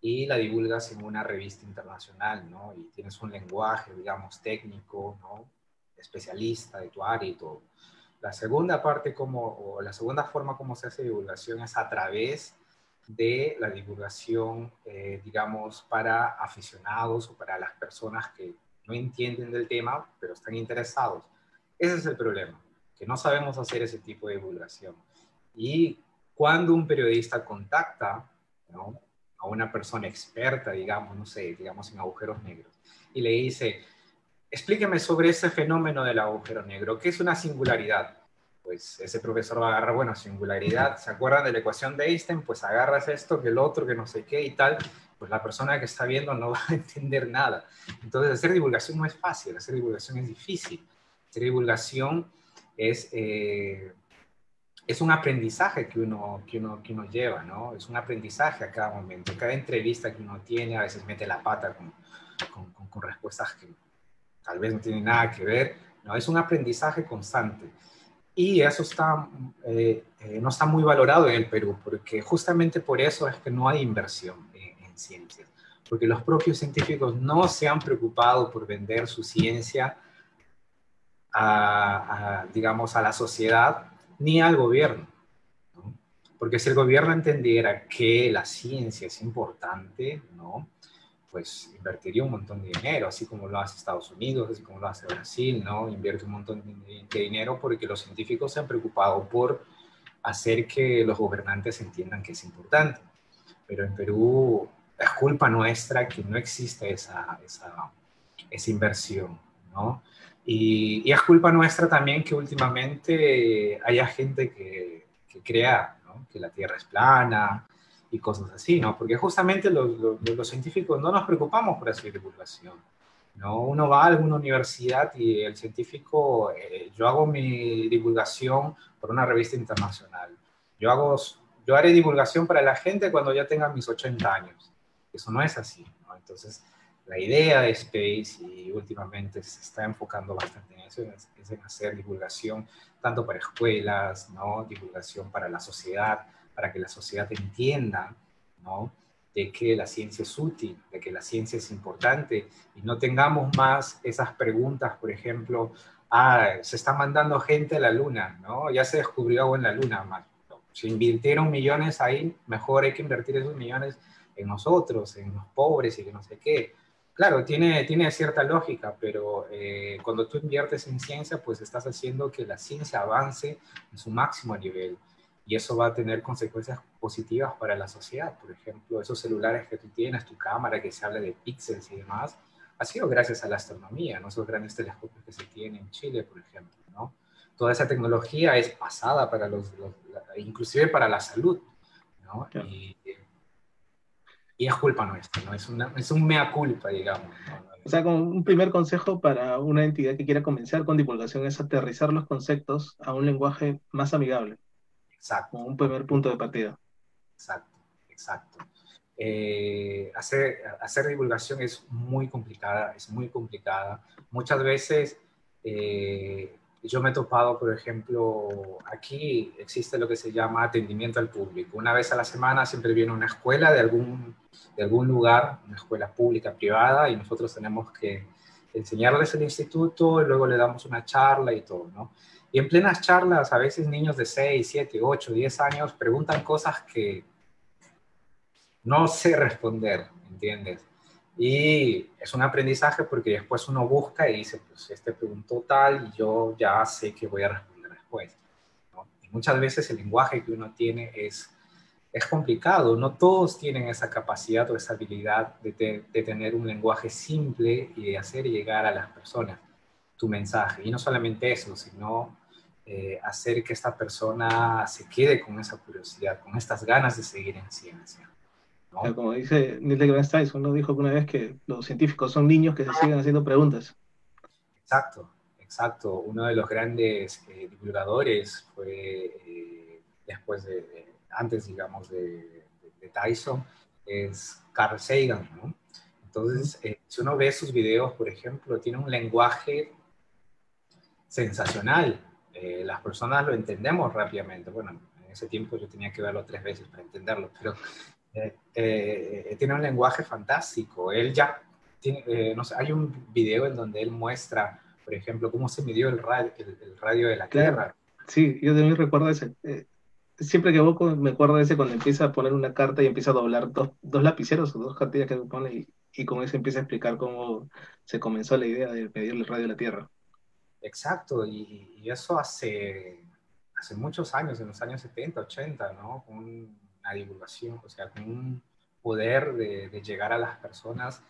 y la divulgas en una revista internacional, ¿no? Y tienes un lenguaje, digamos, técnico, ¿no? Especialista de tu área y todo. La segunda parte, como, o la segunda forma como se hace divulgación es a través de la divulgación, eh, digamos, para aficionados o para las personas que no entienden del tema, pero están interesados. Ese es el problema, que no sabemos hacer ese tipo de divulgación. Y cuando un periodista contacta a una persona experta, digamos, no sé, digamos en agujeros negros, y le dice, explíqueme sobre ese fenómeno del agujero negro, ¿qué es una singularidad? pues ese profesor va a agarrar, bueno, singularidad, ¿se acuerdan de la ecuación de Einstein? Pues agarras esto, que el otro, que no sé qué y tal, pues la persona que está viendo no *laughs* va a entender nada. Entonces, hacer divulgación no es fácil, hacer divulgación es difícil. Hacer divulgación es, eh, es un aprendizaje que uno, que, uno, que uno lleva, ¿no? Es un aprendizaje a cada momento. Cada entrevista que uno tiene a veces mete la pata con, con, con respuestas que tal vez no tienen nada que ver, ¿no? Es un aprendizaje constante. Y eso está, eh, eh, no está muy valorado en el Perú, porque justamente por eso es que no hay inversión en, ciencias, porque los propios científicos no se han preocupado por vender su ciencia a, digamos, a la sociedad ni al gobierno. Porque si el gobierno entendiera que la ciencia es importante, ¿no? Pues invertiría un montón de dinero, así como lo hace Estados Unidos, así como lo hace Brasil, ¿no? Invierte un montón de dinero porque los científicos se han preocupado por hacer que los gobernantes entiendan que es importante. Pero en Perú es culpa nuestra que no existe esa, esa, esa inversión, ¿no? Y, y, es culpa nuestra también que últimamente haya gente que, que crea ¿no? que la Tierra es plana, y cosas así, ¿no? Porque justamente los, los, científicos no nos preocupamos por hacer divulgación, ¿no? Uno va a alguna universidad y el científico, eh, yo hago mi divulgación por una revista internacional, yo, hago, yo haré divulgación para la gente cuando ya tenga mis 80 años, eso no es así, ¿no? Entonces, la idea de Space y últimamente se está enfocando bastante en eso, es en hacer divulgación tanto para escuelas, ¿no? divulgación para la sociedad, para que la sociedad entienda ¿no? de que la ciencia es útil, de que la ciencia es importante y no tengamos más esas preguntas, por ejemplo, ah, se está mandando gente a la luna, ¿no? ya se descubrió algo en la luna, más. Si invirtieron millones ahí, mejor hay que invertir esos millones en nosotros, en los pobres y que no sé qué. Claro, tiene, tiene cierta lógica, pero eh, cuando tú inviertes en ciencia, pues estás haciendo que la ciencia avance en su máximo nivel. Y eso va a tener consecuencias positivas para la sociedad. Por ejemplo, esos celulares que tú tienes, tu cámara que se habla de píxeles y demás, ha sido gracias a la astronomía, ¿no? esos grandes telescopios que se tienen en Chile, por ejemplo. ¿no? Toda esa tecnología es pasada para los, inclusive para la salud. ¿no? Y, y es culpa nuestra, ¿no? Es, una, es un mea culpa, digamos. O sea, como un primer consejo para una entidad que quiera comenzar con divulgación es aterrizar los conceptos a un lenguaje más amigable. Exacto. Como un primer punto de partida. Exacto, exacto. Eh, hacer, hacer divulgación es muy complicada, es muy complicada. Muchas veces eh, yo me he topado, por ejemplo, aquí existe lo que se llama atendimiento al público. Una vez a la semana siempre viene una escuela de algún, de algún lugar, una escuela pública, privada, y nosotros tenemos que enseñarles el instituto y luego le damos una charla y todo, ¿no? Y en plenas charlas, a veces niños de 6, 7, 8, 10 años preguntan cosas que no sé responder, ¿entiendes? Y es un aprendizaje porque después uno busca y dice, pues este preguntó tal y yo ya sé que voy a responder después. Y muchas veces el lenguaje que uno tiene es, es complicado. No todos tienen esa capacidad o esa habilidad de, de tener un lenguaje simple y de hacer llegar a las personas tu mensaje. Y no solamente eso, sino eh, hacer que esta persona se quede con esa curiosidad, con estas ganas de seguir en ciencia como dice Neil deGrasse Tyson, ¿no? dijo que una vez que los científicos son niños que se siguen haciendo preguntas. Exacto, exacto. Uno de los grandes eh, divulgadores fue, eh, después de, antes, digamos, de, Tyson, es Carl Sagan, ¿no? Entonces, eh, si uno ve sus videos, por ejemplo, tiene un lenguaje sensacional. Las personas lo entendemos rápidamente. Bueno, en ese tiempo yo tenía que verlo tres veces para entenderlo, pero eh, eh, tiene un lenguaje fantástico. Él ya tiene, eh, no sé, hay un video en donde él muestra, por ejemplo, cómo se midió el radio, el, radio de la Tierra. Sí, yo también recuerdo ese. siempre que evoco, me acuerdo de ese cuando empieza a poner una carta y empieza a doblar dos, dos lapiceros o dos cartillas que pone y, y, con eso empieza a explicar cómo se comenzó la idea de medir el radio de la Tierra. Exacto, y, y eso hace, hace muchos años, en los años 70, 80, ¿no? Un, divulgación, o sea, con un poder de, llegar a las personas.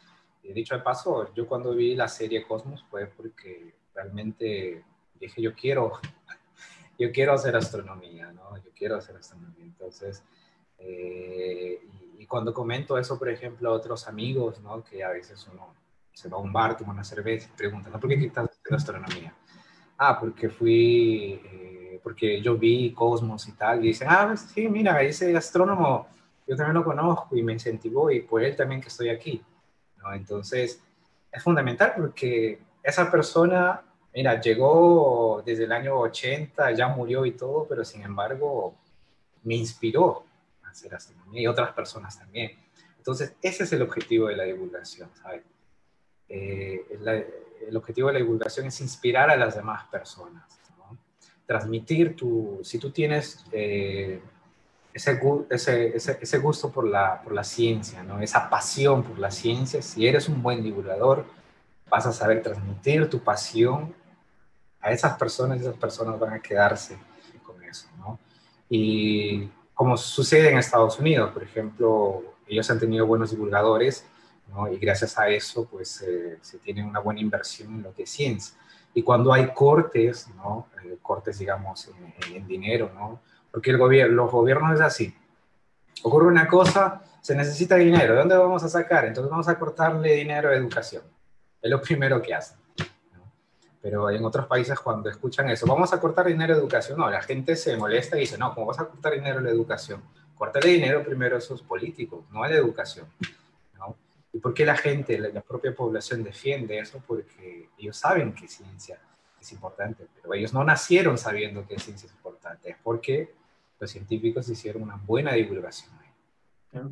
Y dicho de paso, yo cuando vi la serie Cosmos fue porque realmente dije, yo quiero, *laughs* yo quiero hacer astronomía, ¿no? Yo quiero hacer astronomía. Entonces, eh, y, cuando comento eso, por ejemplo, a otros amigos, ¿no? Que a veces uno se va a un bar, toma una cerveza y pregunta, ¿no? ¿Por qué estás haciendo astronomía? Ah, porque fui... Eh, porque yo vi Cosmos y tal, y dicen, ah, pues sí, mira, ese astrónomo, yo también lo conozco y me incentivó y por él también que estoy aquí. ¿no? Entonces, es fundamental porque esa persona, mira, llegó desde el año 80, ya murió y todo, pero sin embargo me inspiró a hacer astronomía y otras personas también. Entonces, ese es el objetivo de la divulgación, ¿sabes? Eh, el objetivo de la divulgación es inspirar a las demás personas transmitir tu, si tú tienes eh, ese, ese, ese, gusto por la, por la ciencia, ¿no? esa pasión por la ciencia, si eres un buen divulgador, vas a saber transmitir tu pasión a esas personas y esas personas van a quedarse con eso. Y como sucede en Estados Unidos, por ejemplo, ellos han tenido buenos divulgadores ¿no? y gracias a eso pues eh, se tiene una buena inversión en lo que es ciencia. Y cuando hay cortes, ¿no? Eh, cortes, digamos, en, dinero, ¿no? Porque el gobierno, los gobiernos es así. Ocurre una cosa, se necesita dinero. ¿De dónde vamos a sacar? Entonces vamos a cortarle dinero a educación. Es lo primero que hacen. Pero en otros países cuando escuchan eso, vamos a cortar dinero a educación, no, la gente se molesta y dice, no, ¿cómo vas a cortar dinero a la educación? Córtale dinero primero a esos políticos, no a la educación. ¿Y por qué la gente, la, propia población defiende eso? Porque ellos saben que ciencia es importante, pero ellos no nacieron sabiendo que ciencia es importante, es porque los científicos hicieron una buena divulgación.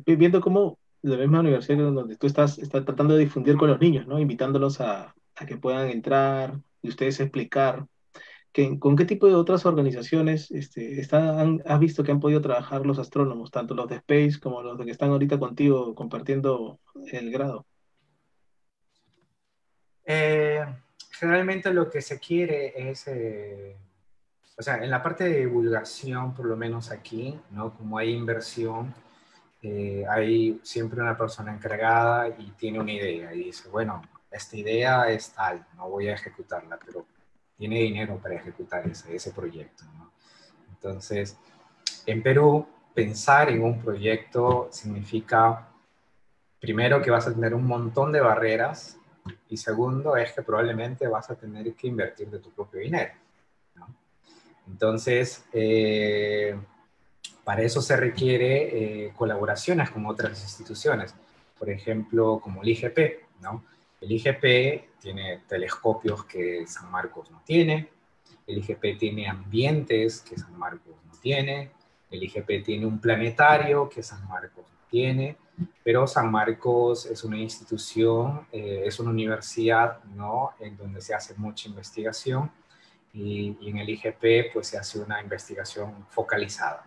Viendo cómo la misma universidad donde tú estás, está tratando de difundir con los niños, ¿no? Invitándolos a, a que puedan entrar y ustedes explicar ¿Con qué tipo de otras organizaciones este, has visto que han podido trabajar los astrónomos, tanto los de Space como los de que están ahorita contigo compartiendo el grado? Eh, generalmente lo que se quiere es, eh, o sea, en la parte de divulgación, por lo menos aquí, ¿no? Como hay inversión, eh, hay siempre una persona encargada y tiene una idea y dice, bueno, esta idea es tal, no voy a ejecutarla, pero tiene dinero para ejecutar ese, proyecto. Entonces, en Perú, pensar en un proyecto significa, primero, que vas a tener un montón de barreras y segundo, es que probablemente vas a tener que invertir de tu propio dinero. Entonces, eh, para eso se requiere eh, colaboraciones con otras instituciones, por ejemplo, como el IGP, ¿no? El IGP tiene telescopios que San Marcos no tiene, el IGP tiene ambientes que San Marcos no tiene, el IGP tiene un planetario que San Marcos no tiene, pero San Marcos es una institución, eh, es una universidad, ¿no? En donde se hace mucha investigación y, en el IGP pues se hace una investigación focalizada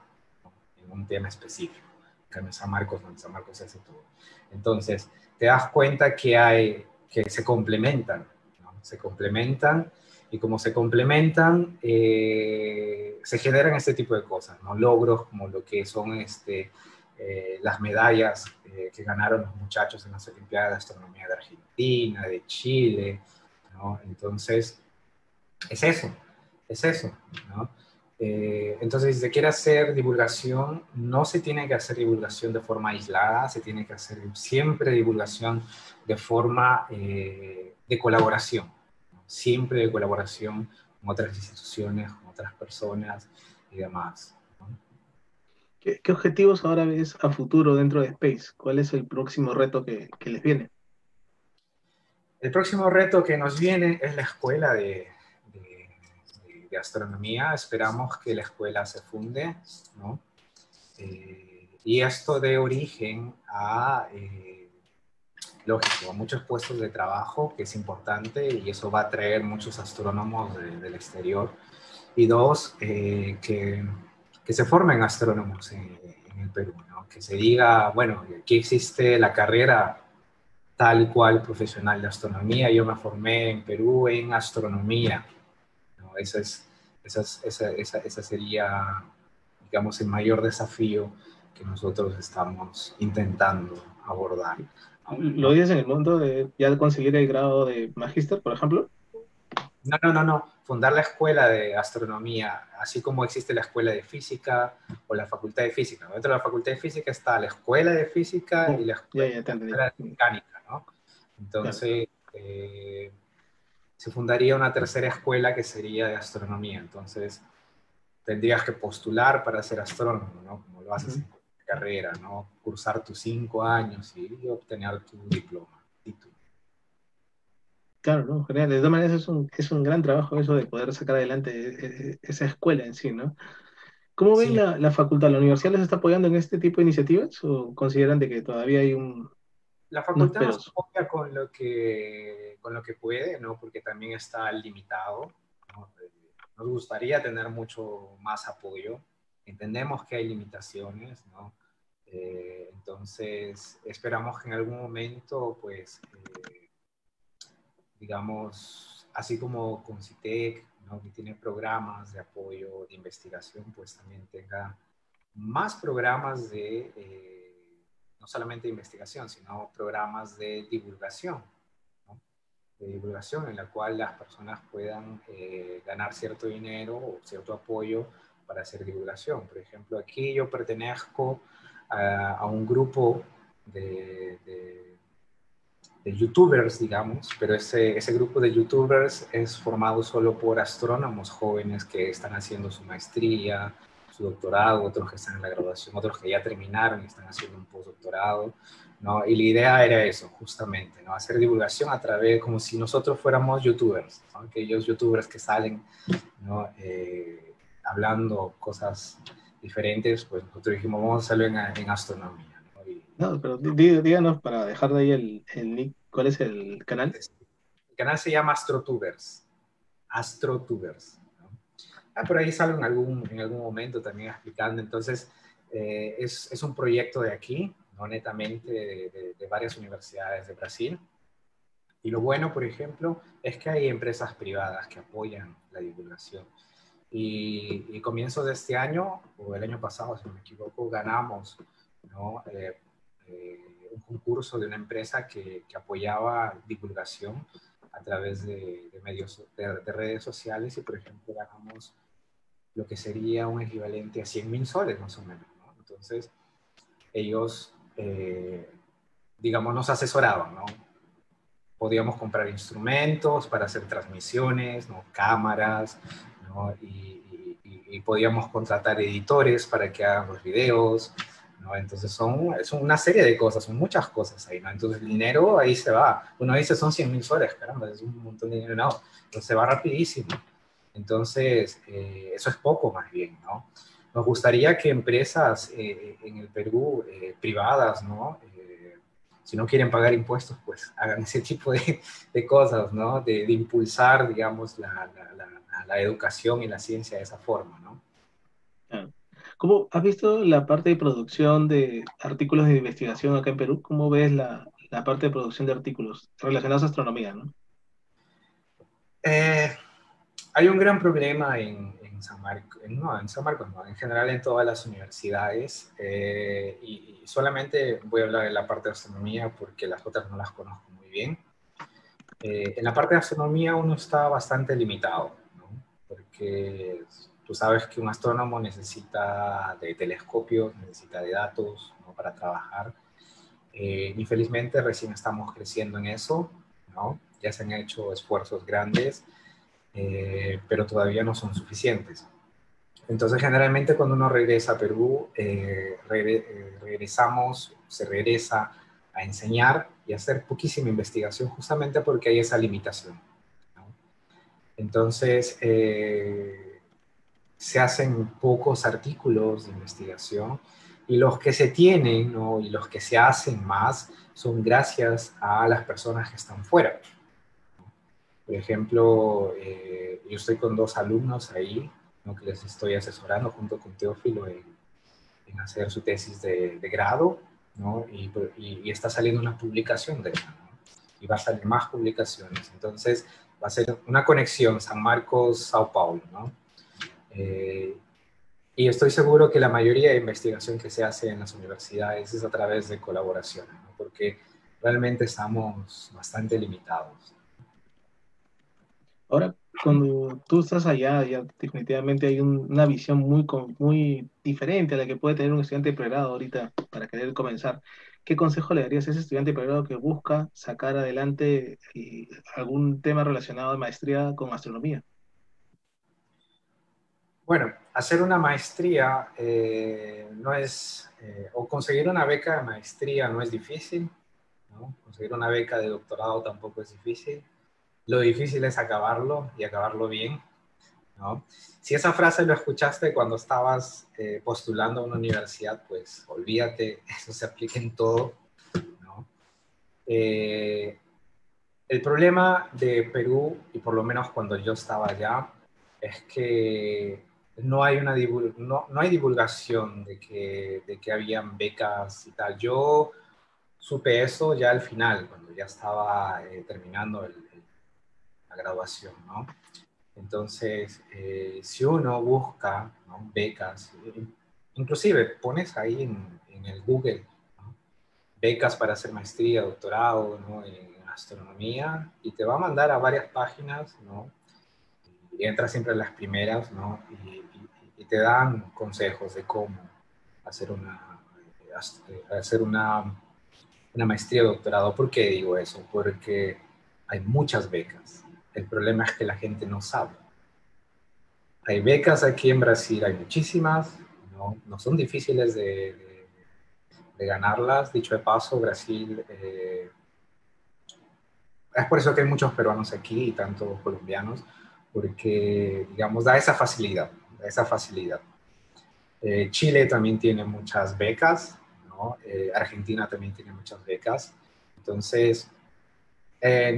en un tema específico. En San Marcos, donde San Marcos se hace todo. Entonces, te das cuenta que hay que se complementan, se complementan y como se complementan, eh, se generan este tipo de cosas, ¿no? logros como lo que son este, eh, las medallas eh, que ganaron los muchachos en las Olimpiadas de Astronomía de Argentina, de Chile, ¿no? entonces es eso, es eso. ¿no? Entonces, si se quiere hacer divulgación, no se tiene que hacer divulgación de forma aislada, se tiene que hacer siempre divulgación de forma eh, de colaboración, siempre de colaboración con otras instituciones, con otras personas y demás. ¿Qué, objetivos ahora ves a futuro dentro de Space? ¿Cuál es el próximo reto que, les viene? El próximo reto que nos viene es la escuela de, de, astronomía. Esperamos que la escuela se funde, ¿no? Eh, y esto de origen a... Eh, lógico, muchos puestos de trabajo, que es importante y eso va a traer muchos astrónomos del exterior. Y dos, eh, que, que, se formen astrónomos en, el Perú, ¿no? que se diga, bueno, aquí existe la carrera tal cual profesional de astronomía. Yo me formé en Perú en astronomía. Esa, es, esa, esa, esa, esa sería, digamos, el mayor desafío que nosotros estamos intentando abordar. ¿Lo dices en el mundo de ya conseguir el grado de magíster, por ejemplo? No, no, no, no. Fundar la escuela de astronomía, así como existe la escuela de física o la facultad de física. Dentro de la facultad de física está la escuela de física y la escuela, de mecánica, ¿no? Entonces, eh, se fundaría una tercera escuela que sería de astronomía. Entonces, tendrías que postular para ser astrónomo, ¿no? Como lo haces en carrera, ¿no? Cursar tus cinco años y obtener tu diploma, título. Claro, ¿no? Genial. De todas maneras es un, es un gran trabajo eso de poder sacar adelante e, e, esa escuela en sí, ¿no? ¿Cómo ven la, la, facultad? ¿La universidad les está apoyando en este tipo de iniciativas o consideran de que todavía hay un... La facultad nos apoya con lo, que, con lo que puede, ¿no? Porque también está limitado. Nos gustaría tener mucho más apoyo, entendemos que hay limitaciones, ¿no? Eh, entonces, esperamos que en algún momento, pues, eh, digamos, así como con CITEC, ¿no? que tiene programas de apoyo de investigación, pues también tenga más programas de, eh, no solamente de investigación, sino programas de divulgación, ¿no? de divulgación en la cual las personas puedan ganar cierto dinero o cierto apoyo para hacer divulgación. Por ejemplo, aquí yo pertenezco a, un grupo de, de, youtubers, digamos, pero ese, ese grupo de youtubers es formado solo por astrónomos jóvenes que están haciendo su maestría, su doctorado, otros que están en la graduación, otros que ya terminaron y están haciendo un postdoctorado, ¿no? Y la idea era eso, justamente, ¿no? Hacer divulgación a través, como si nosotros fuéramos youtubers, ¿no? aquellos youtubers que salen, ¿no? Eh, hablando cosas diferentes, pues nosotros dijimos, vamos a hacerlo en, en astronomía. ¿no? pero díganos para dejar de ahí el, el link, ¿cuál es el canal? El canal se llama AstroTubers. AstroTubers. Ah, por ahí sale en algún, en algún momento también explicando. Entonces, eh, es, es, un proyecto de aquí, no netamente de, varias universidades de Brasil. Y lo bueno, por ejemplo, es que hay empresas privadas que apoyan la divulgación. Y, y comienzo de este año, o el año pasado, si no me equivoco, ganamos ¿no? Eh, eh, un concurso de una empresa que, que, apoyaba divulgación a través de, de medios de, de, redes sociales y, por ejemplo, ganamos lo que sería un equivalente a 100 mil soles más o menos. ¿no? Entonces, ellos, eh, digamos, nos asesoraban, ¿no? Podíamos comprar instrumentos para hacer transmisiones, ¿no? cámaras, ¿no? Y, y, y podíamos contratar editores para que hagan los videos, ¿no? Entonces son, son una serie de cosas, son muchas cosas ahí, ¿no? Entonces el dinero ahí se va. Uno dice son 100 mil soles, caramba, es un montón de dinero, no, entonces se va rapidísimo. Entonces, eh, eso es poco más bien, ¿no? Nos gustaría que empresas eh, en el Perú eh, privadas, ¿no? Eh, si no quieren pagar impuestos, pues *laughs* hagan ese tipo de, de cosas, ¿no? De, de, impulsar, digamos, la, la, la, la educación y la ciencia de esa forma, ¿no? ¿Cómo has visto la parte de producción de artículos de investigación acá en Perú? ¿Cómo ves la, la parte de producción de artículos relacionados a astronomía? ¿no? Eh, hay un gran problema en, en San Marcos, no, en San Marcos no, en general en todas las universidades, eh, y, y, solamente voy a hablar de la parte de astronomía porque las otras no las conozco muy bien. Eh, en la parte de astronomía uno está bastante limitado, ¿no? porque Tú sabes que un astrónomo necesita de telescopios, necesita de datos ¿no? para trabajar. Eh, recién estamos creciendo en eso, ¿no? Ya se han hecho esfuerzos grandes, eh, pero todavía no son suficientes. Entonces, generalmente cuando uno regresa a Perú, eh, regre regresamos, se regresa a enseñar y hacer poquísima investigación justamente porque hay esa limitación. Entonces, eh, se hacen pocos artículos de investigación y los que se tienen y los que se hacen más son gracias a las personas que están fuera. Por ejemplo, eh, yo estoy con dos alumnos ahí, ¿no? que les estoy asesorando junto con Teófilo en, en hacer su tesis de, de grado, ¿no? y, y, y, está saliendo una publicación de eso, ¿no? y va a salir más publicaciones. Entonces, va a ser una conexión San Marcos-Sao Paulo, ¿no? Eh, y estoy seguro que la mayoría de investigación que se hace en las universidades es a través de colaboraciones, ¿no? porque realmente estamos bastante limitados. Ahora, cuando tú estás allá, ya definitivamente hay un, una visión muy, muy diferente a la que puede tener un estudiante de pregrado ahorita para querer comenzar. ¿Qué consejo le darías a ese estudiante de pregrado que busca sacar adelante eh, algún tema relacionado a maestría con astronomía? Bueno, hacer una maestría eh, no es, eh, o conseguir una beca de maestría no es difícil, conseguir una beca de doctorado tampoco es difícil. Lo difícil es acabarlo y acabarlo bien. ¿no? Si esa frase lo escuchaste cuando estabas eh, postulando a una universidad, pues olvídate, *laughs* eso se aplica en todo. ¿no? Eh, el problema de Perú, y por lo menos cuando yo estaba allá, es que no hay, una no, no, hay divulgación de que, de que habían becas y tal. Yo supe eso ya al final, cuando ya estaba eh, terminando el, graduación, ¿no? Entonces, eh, si uno busca becas, inclusive pones ahí en, el Google becas para hacer maestría, doctorado ¿no? en astronomía y te va a mandar a varias páginas, ¿no? y entras siempre en las primeras, ¿no? Y, te dan consejos de cómo hacer una, hacer una, una maestría doctorado. ¿Por qué digo eso? Porque hay muchas becas. El problema es que la gente no sabe. Hay becas aquí en Brasil, hay muchísimas, ¿no? no son difíciles de, de, ganarlas. Dicho de paso, Brasil, eh, es por eso que hay muchos peruanos aquí y tantos colombianos, porque, digamos, da esa facilidad, da esa facilidad. Eh, Chile también tiene muchas becas, ¿no? Eh, Argentina también tiene muchas becas. Entonces,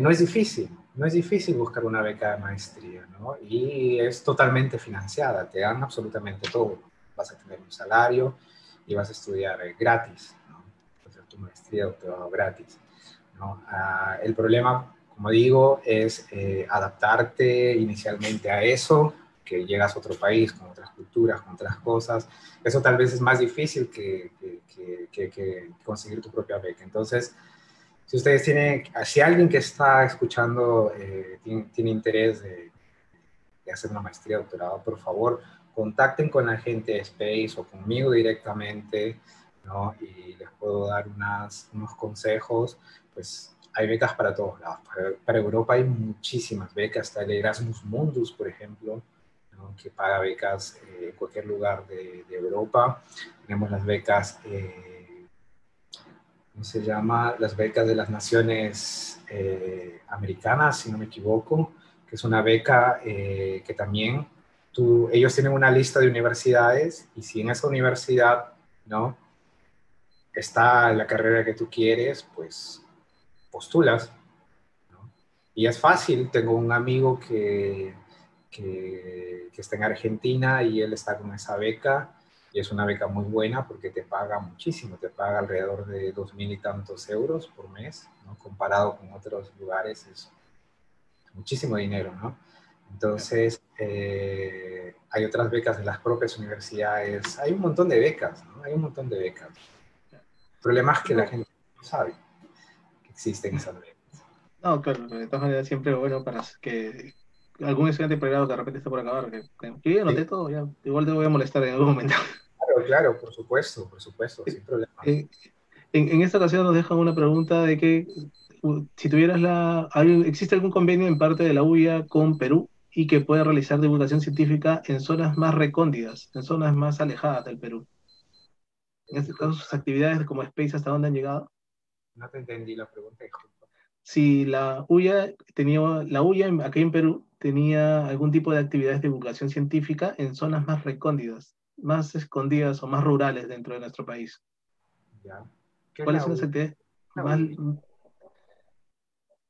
no es difícil, no es difícil buscar una beca de maestría, ¿no? Y es totalmente financiada, te dan absolutamente todo. Vas a tener un salario y vas a estudiar eh, gratis, ¿no? Tu maestría doctorado gratis, ¿no? Ah, el problema, como digo, es eh, adaptarte inicialmente a eso, que llegas a otro país con otras culturas, con otras cosas. Eso tal vez es más difícil que, que conseguir tu propia beca. Entonces, si ustedes tienen, si alguien que está escuchando eh, tiene, interés de, hacer una maestría, doctorado, por favor, contacten con la gente de Space o conmigo directamente, ¿no? Y les puedo dar unos consejos, pues hay becas para todos lados. Para, Europa hay muchísimas becas, está el Erasmus Mundus, por ejemplo, que paga becas eh, en cualquier lugar de, Europa. Tenemos las becas... Eh, se llama? Las becas de las Naciones eh, Americanas, si no me equivoco, que es una beca eh, que también tú, ellos tienen una lista de universidades y si en esa universidad, ¿no? Está la carrera que tú quieres, pues postulas. Y es fácil, tengo un amigo que, que, que está en Argentina y él está con esa beca y es una beca muy buena porque te paga muchísimo, te paga alrededor de dos mil y tantos euros por mes, ¿no? comparado con otros lugares es muchísimo dinero, ¿no? Entonces, eh, hay otras becas de las propias universidades, hay un montón de becas, ¿no? Hay un montón de becas. El problema es que la gente no sabe que existen esas becas. No, claro, de todas maneras siempre bueno para que algún estudiante pregrado que de repente está por acabar, que, que yo noté todo, ya, igual te voy a molestar en algún momento. *laughs* Claro, claro, por supuesto, por supuesto, sin problema. En, en, esta ocasión nos dejan una pregunta de que si tuvieras la, ¿existe algún convenio en parte de la UIA con Perú y que pueda realizar divulgación científica en zonas más recóndidas, en zonas más alejadas del Perú? En este caso, sus actividades como Space, ¿hasta dónde han llegado? No te entendí la pregunta, Si la UIA tenía, la UIA aquí en Perú tenía algún tipo de actividades de divulgación científica en zonas más recóndidas, más escondidas o más rurales dentro de nuestro país. ¿Cuáles son las actividades más...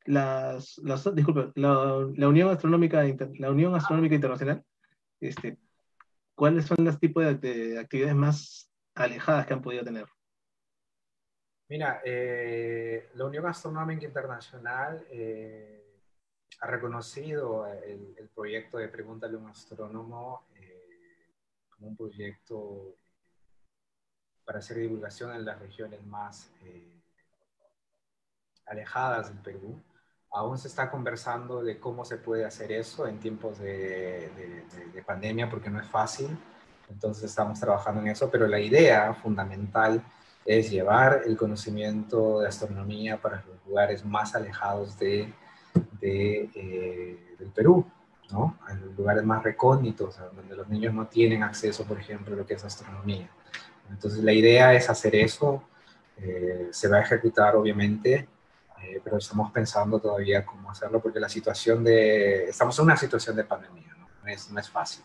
Las, las, la, la, Unión Astronómica la Unión Astronómica Internacional, este, ¿cuáles son los tipos de, actividades más alejadas que han podido tener? Mira, eh, la Unión Astronómica Internacional eh, ha reconocido el, proyecto de Pregúntale a un astrónomo eh, como un proyecto para hacer divulgación en las regiones más eh, alejadas del Perú. Aún se está conversando de cómo se puede hacer eso en tiempos de, de pandemia, porque no es fácil. Entonces estamos trabajando en eso, pero la idea fundamental es llevar el conocimiento de astronomía para los lugares más alejados de de, eh, del Perú, ¿no? En los lugares más recónditos, donde los niños no tienen acceso, por ejemplo, a lo que es astronomía. Entonces, la idea es hacer eso. Eh, se va a ejecutar, obviamente, eh, pero estamos pensando todavía cómo hacerlo, porque la situación de... Estamos en una situación de pandemia, ¿no? No es, no es fácil.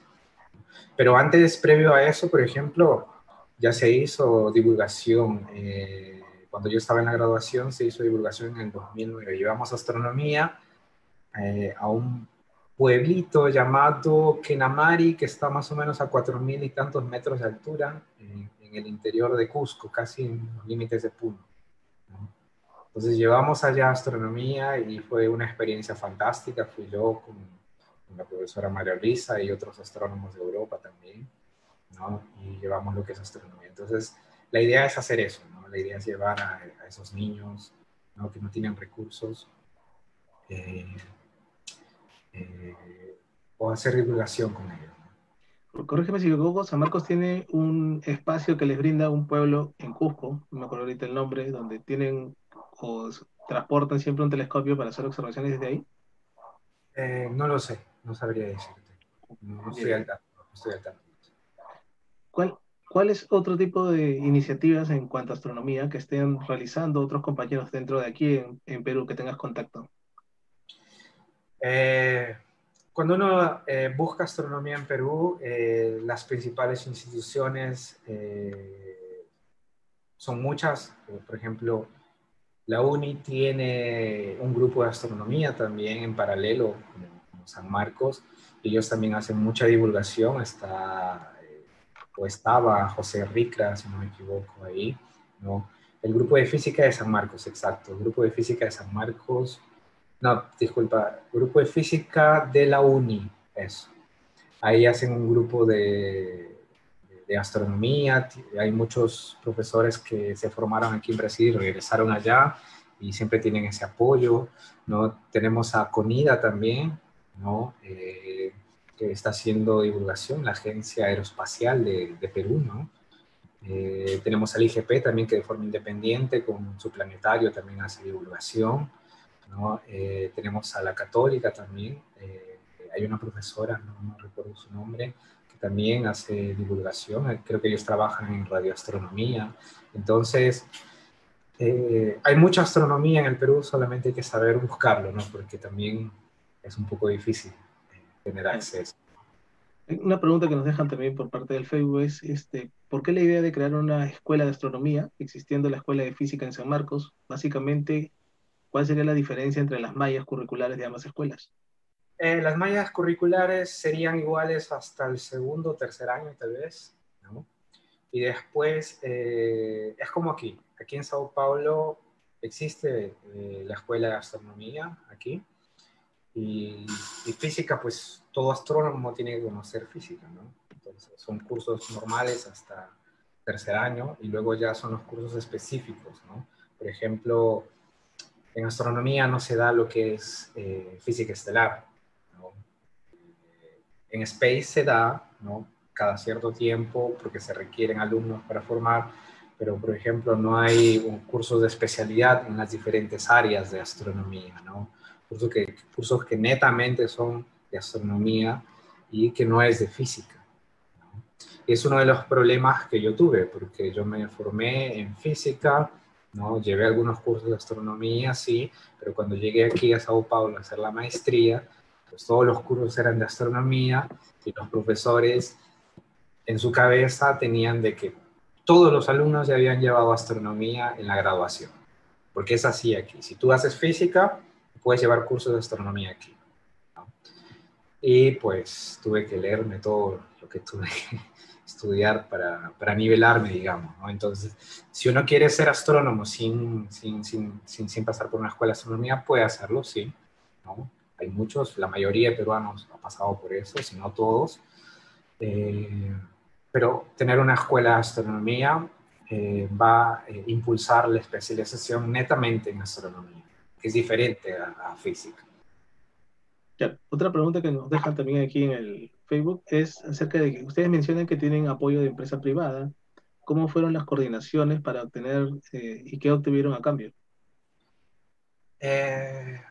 Pero antes, previo a eso, por ejemplo, ya se hizo divulgación. Cuando yo estaba en la graduación, se hizo divulgación en el 2009. Llevamos astronomía eh, a un pueblito llamado Kenamari, que está más o menos a cuatro mil y tantos metros de altura, en, el interior de Cusco, casi en los límites de Puno. Entonces llevamos allá astronomía y fue una experiencia fantástica. Fui yo con, la profesora María Luisa y otros astrónomos de Europa también, ¿no? y llevamos lo que es astronomía. Entonces, la idea es hacer eso, ¿no? La idea es llevar a, esos niños ¿no? que no tienen recursos. Eh, eh, o hacer divulgación con ellos. Corrígeme si me equivoco, San Marcos tiene un espacio que les brinda un pueblo en Cusco, no me acuerdo ahorita el nombre, donde tienen o transportan siempre un telescopio para hacer observaciones desde ahí. Eh, no lo sé, no sabría decirte. No, estoy al tanto. ¿Cuál, ¿Cuál es otro tipo de iniciativas en cuanto a astronomía que estén realizando otros compañeros dentro de aquí en, Perú que tengas contacto? Eh, cuando uno eh, busca astronomía en Perú, eh, las principales instituciones son muchas. Por ejemplo, la UNI tiene un grupo de astronomía también en paralelo, como San Marcos. Ellos también hacen mucha divulgación. Está o estaba José Ricra, si no me equivoco, ahí, ¿no? El grupo de física de San Marcos, exacto, el grupo de física de San Marcos, no, disculpa, grupo de física de la UNI, eso. Ahí hacen un grupo de, de astronomía, hay muchos profesores que se formaron aquí en Brasil regresaron allá y siempre tienen ese apoyo, ¿no? Tenemos a CONIDA también, ¿no? Eh, que está haciendo divulgación, la Agencia Aeroespacial de, de Perú, ¿no? Eh, tenemos al IGP también que de forma independiente con su planetario también hace divulgación, ¿no? Eh, tenemos a la Católica también, eh, hay una profesora, no, no, recuerdo su nombre, que también hace divulgación, creo que ellos trabajan en radioastronomía, entonces hay mucha astronomía en el Perú, solamente hay que saber buscarlo, ¿no? Porque también es un poco difícil tener acceso. Una pregunta que nos dejan también por parte del Facebook es, este, ¿por qué la idea de crear una escuela de astronomía, existiendo la escuela de física en San Marcos? Básicamente, ¿cuál sería la diferencia entre las mallas curriculares de ambas escuelas? Eh, las mallas curriculares serían iguales hasta el segundo o tercer año, tal vez, ¿no? Y después, eh, es como aquí, aquí en Sao Paulo existe eh, la escuela de astronomía, aquí, y, física, pues todo astrónomo tiene que conocer física, ¿no? Entonces son cursos normales hasta tercer año y luego ya son los cursos específicos, ¿no? Por ejemplo, en astronomía no se da lo que es eh, física estelar, ¿no? En Space se da, ¿no? Cada cierto tiempo porque se requieren alumnos para formar, pero por ejemplo no hay un curso de especialidad en las diferentes áreas de astronomía, ¿no? Cursos que, cursos que netamente son de astronomía y que no es de física. Es uno de los problemas que yo tuve, porque yo me formé en física, ¿no? llevé algunos cursos de astronomía, sí, pero cuando llegué aquí a Sao Paulo a hacer la maestría, pues todos los cursos eran de astronomía y los profesores en su cabeza tenían de que todos los alumnos ya habían llevado astronomía en la graduación, porque es así aquí. Si tú haces física, puedes llevar cursos de astronomía aquí. Y pues tuve que leerme todo lo que tuve que *laughs* estudiar para, para nivelarme, digamos. ¿no? Entonces, si uno quiere ser astrónomo sin, sin, sin, sin, pasar por una escuela de astronomía, puede hacerlo, sí. ¿no? Hay muchos, la mayoría de peruanos ha pasado por eso, si no todos. Eh, pero tener una escuela de astronomía eh, va a eh, impulsar la especialización netamente en astronomía es diferente a, física. otra pregunta que nos dejan también aquí en el Facebook es acerca de que ustedes mencionan que tienen apoyo de empresa privada. ¿Cómo fueron las coordinaciones para obtener eh, y qué obtuvieron a cambio? Eh,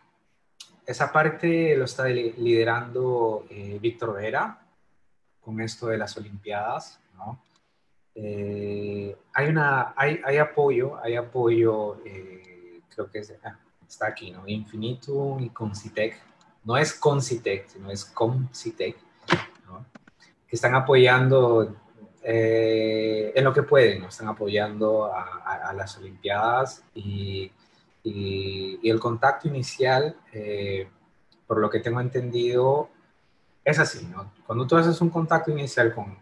esa parte lo está liderando eh, Víctor Vera con esto de las Olimpiadas, ¿no? hay, una, hay, hay, apoyo, hay apoyo, creo que es, ah, está aquí, ¿no? Infinitum y Concitec. No es Concitec, sino es Concitec, ¿no? Que están apoyando eh, en lo que pueden, ¿no? Están apoyando a, las Olimpiadas y, y, el contacto inicial, eh, por lo que tengo entendido, es así, ¿no? Cuando tú haces un contacto inicial con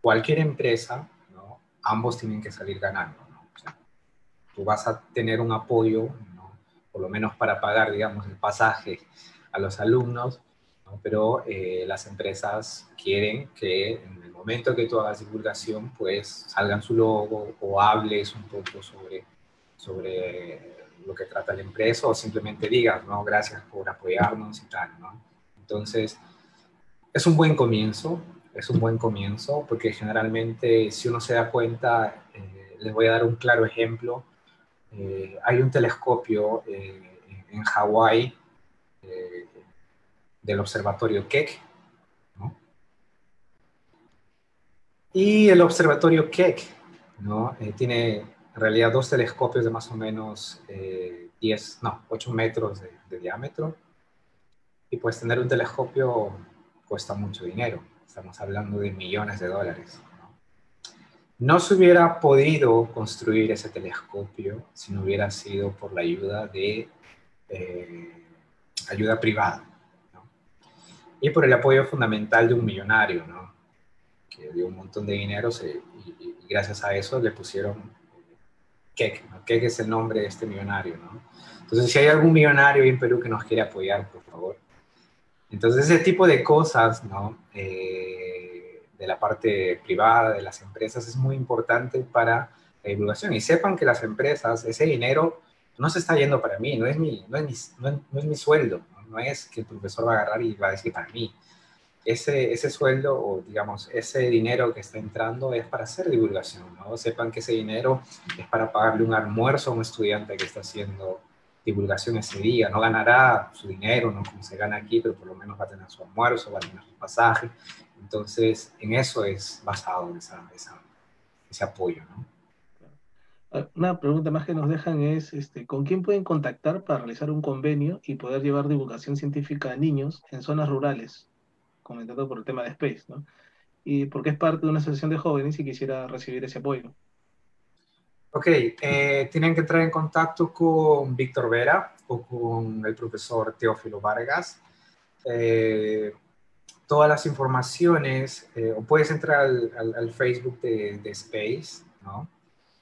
cualquier empresa, ¿no? Ambos tienen que salir ganando, ¿no? O sea, tú vas a tener un apoyo por lo menos para pagar, digamos, el pasaje a los alumnos, pero eh, las empresas quieren que en el momento que tú hagas divulgación, pues salgan su logo o hables un poco sobre, sobre lo que trata la empresa o simplemente digas, ¿no? Gracias por apoyarnos y tal, ¿no? Entonces, es un buen comienzo, es un buen comienzo, porque generalmente si uno se da cuenta, eh, les voy a dar un claro ejemplo, eh, hay un telescopio eh, en Hawái eh, del observatorio Keck, Y el observatorio Keck, ¿no? Eh, tiene en realidad dos telescopios de más o menos 10, no, 8 metros de, de diámetro. Y pues tener un telescopio cuesta mucho dinero. Estamos hablando de millones de dólares. No se hubiera podido construir ese telescopio si no hubiera sido por la ayuda de eh, ayuda privada y por el apoyo fundamental de un millonario, ¿no? que dio un montón de dinero y, gracias a eso le pusieron Kek. ¿no? Kek es el nombre de este millonario. ¿no? Entonces, si hay algún millonario en Perú que nos quiere apoyar, por favor. Entonces, ese tipo de cosas, ¿no? Eh, de la parte privada, de las empresas, es muy importante para la divulgación. Y sepan que las empresas, ese dinero no se está yendo para mí, no es mi, no es mi, no es, mi sueldo, ¿no? es que el profesor va a agarrar y va a decir para mí. Ese, ese sueldo o digamos ese dinero que está entrando es para hacer divulgación, ¿no? Sepan que ese dinero es para pagarle un almuerzo a un estudiante que está haciendo divulgación ese día. No ganará su dinero, no como se gana aquí, pero por lo menos va a tener su almuerzo, va a tener su pasaje entonces, en eso es basado ese apoyo, ah, Una pregunta más que nos dejan es, este, ¿con quién pueden contactar para realizar un convenio y poder llevar divulgación científica a niños en zonas rurales? Comentando por el tema de Space, ¿no? Y porque es parte de una asociación de jóvenes y quisiera recibir ese apoyo. Ok, eh, tienen que entrar en contacto con Víctor Vera o con el profesor Teófilo Vargas. Eh, todas las informaciones, eh, o puedes entrar al, Facebook de, Space, ¿no?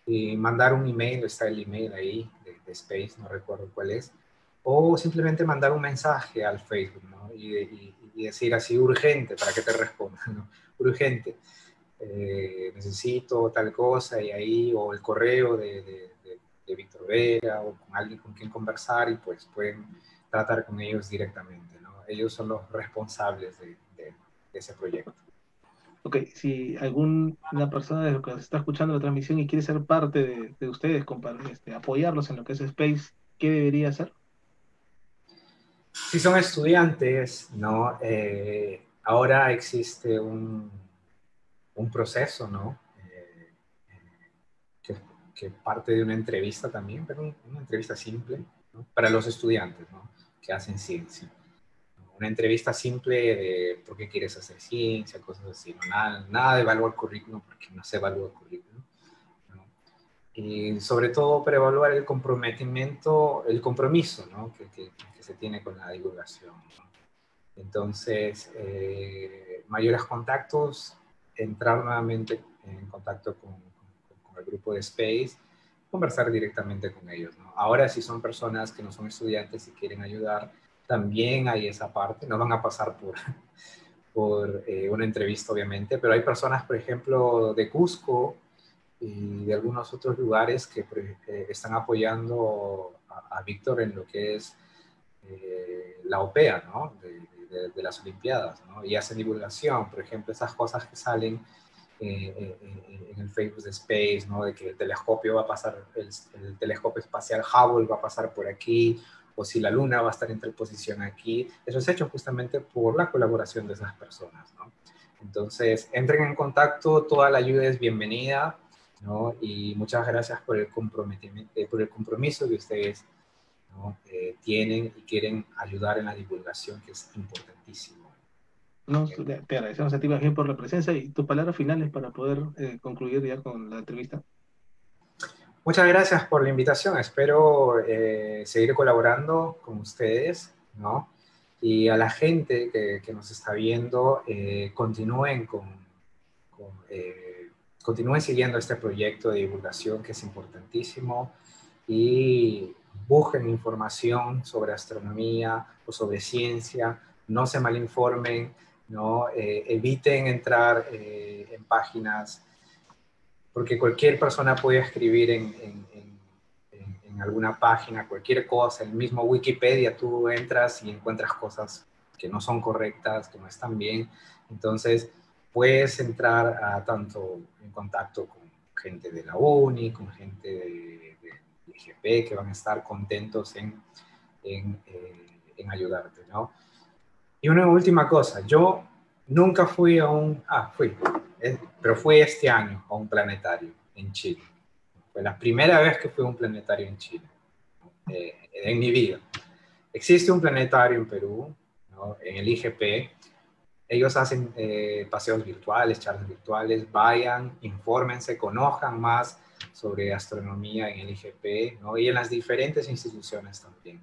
Y mandar un email, está el email ahí de, Space, no recuerdo cuál es, o simplemente mandar un mensaje al Facebook, ¿no? Y, decir así urgente para que te respondan, *laughs* ¿no? Urgente. Eh, necesito tal cosa y ahí, o el correo de, de Víctor Vera, o con alguien con quien conversar y pues pueden tratar con ellos directamente, ¿no? Ellos son los responsables de, ese proyecto. Ok, si alguna persona de lo que está escuchando la transmisión y quiere ser parte de, ustedes, este, apoyarlos en lo que es Space, ¿qué debería hacer? Si son estudiantes, ¿no? Eh, ahora existe un, un proceso, ¿no? Eh, que, parte de una entrevista también, pero una entrevista simple, Para los estudiantes, ¿no? Que hacen ciencia una entrevista simple de por qué quieres hacer ciencia, cosas así, nada, nada de evaluar currículum porque no se evalúa el currículum. Y sobre todo para evaluar el comprometimiento, el compromiso ¿no? que, que, se tiene con la divulgación. Entonces, eh, mayores contactos, entrar nuevamente en contacto con, con, el grupo de Space, conversar directamente con ellos. Ahora, si son personas que no son estudiantes y quieren ayudar, también hay esa parte, no van a pasar por, *laughs* por eh, una entrevista obviamente, pero hay personas, por ejemplo, de Cusco y de algunos otros lugares que eh, están apoyando a, Víctor en lo que es eh, la OPEA, ¿no? De, las Olimpiadas, ¿no? Y hacen divulgación, por ejemplo, esas cosas que salen en el Facebook de Space, ¿no? De que el telescopio va a pasar, el, el telescopio espacial Hubble va a pasar por aquí, o si la luna va a estar en tal posición aquí. Eso es hecho justamente por la colaboración de esas personas, ¿no? Entonces, entren en contacto, toda la ayuda es bienvenida, ¿no? Y muchas gracias por el, comprometimiento, eh, por el compromiso que ustedes ¿no? Eh, tienen y quieren ayudar en la divulgación, que es importantísimo. No, te agradecemos a ti, bien por la presencia y tus palabras finales para poder eh, concluir ya con la entrevista. Muchas gracias por la invitación. Espero eh, seguir colaborando con ustedes, ¿no? Y a la gente que, nos está viendo, eh, continúen con, eh, continúen siguiendo este proyecto de divulgación que es importantísimo y busquen información sobre astronomía o sobre ciencia, no se malinformen, ¿no? eviten entrar en páginas porque cualquier persona puede escribir en, en, en, alguna página cualquier cosa, el mismo Wikipedia, tú entras y encuentras cosas que no son correctas, que no están bien, entonces puedes entrar a tanto en contacto con gente de la UNI, con gente de, de, IGP, que van a estar contentos en, en, eh, en ayudarte, ¿no? Y una última cosa, yo nunca fui a un, ah, fui, pero fue este año a un planetario en Chile. Fue la primera vez que fui a un planetario en Chile, eh, en mi vida. Existe un planetario en Perú, en el IGP. Ellos hacen eh, paseos virtuales, charlas virtuales, vayan, infórmense, conozcan más sobre astronomía en el IGP ¿no? y en las diferentes instituciones también.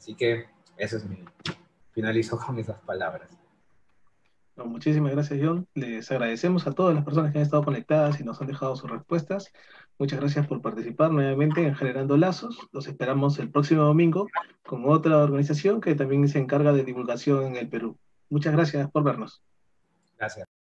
Así que eso es mi, finalizo con esas palabras. Muchísimas gracias, John. Les agradecemos a todas las personas que han estado conectadas y nos han dejado sus respuestas. Muchas gracias por participar nuevamente en Generando Lazos. Los esperamos el próximo domingo con otra organización que también se encarga de divulgación en el Perú. Muchas gracias por vernos. Gracias.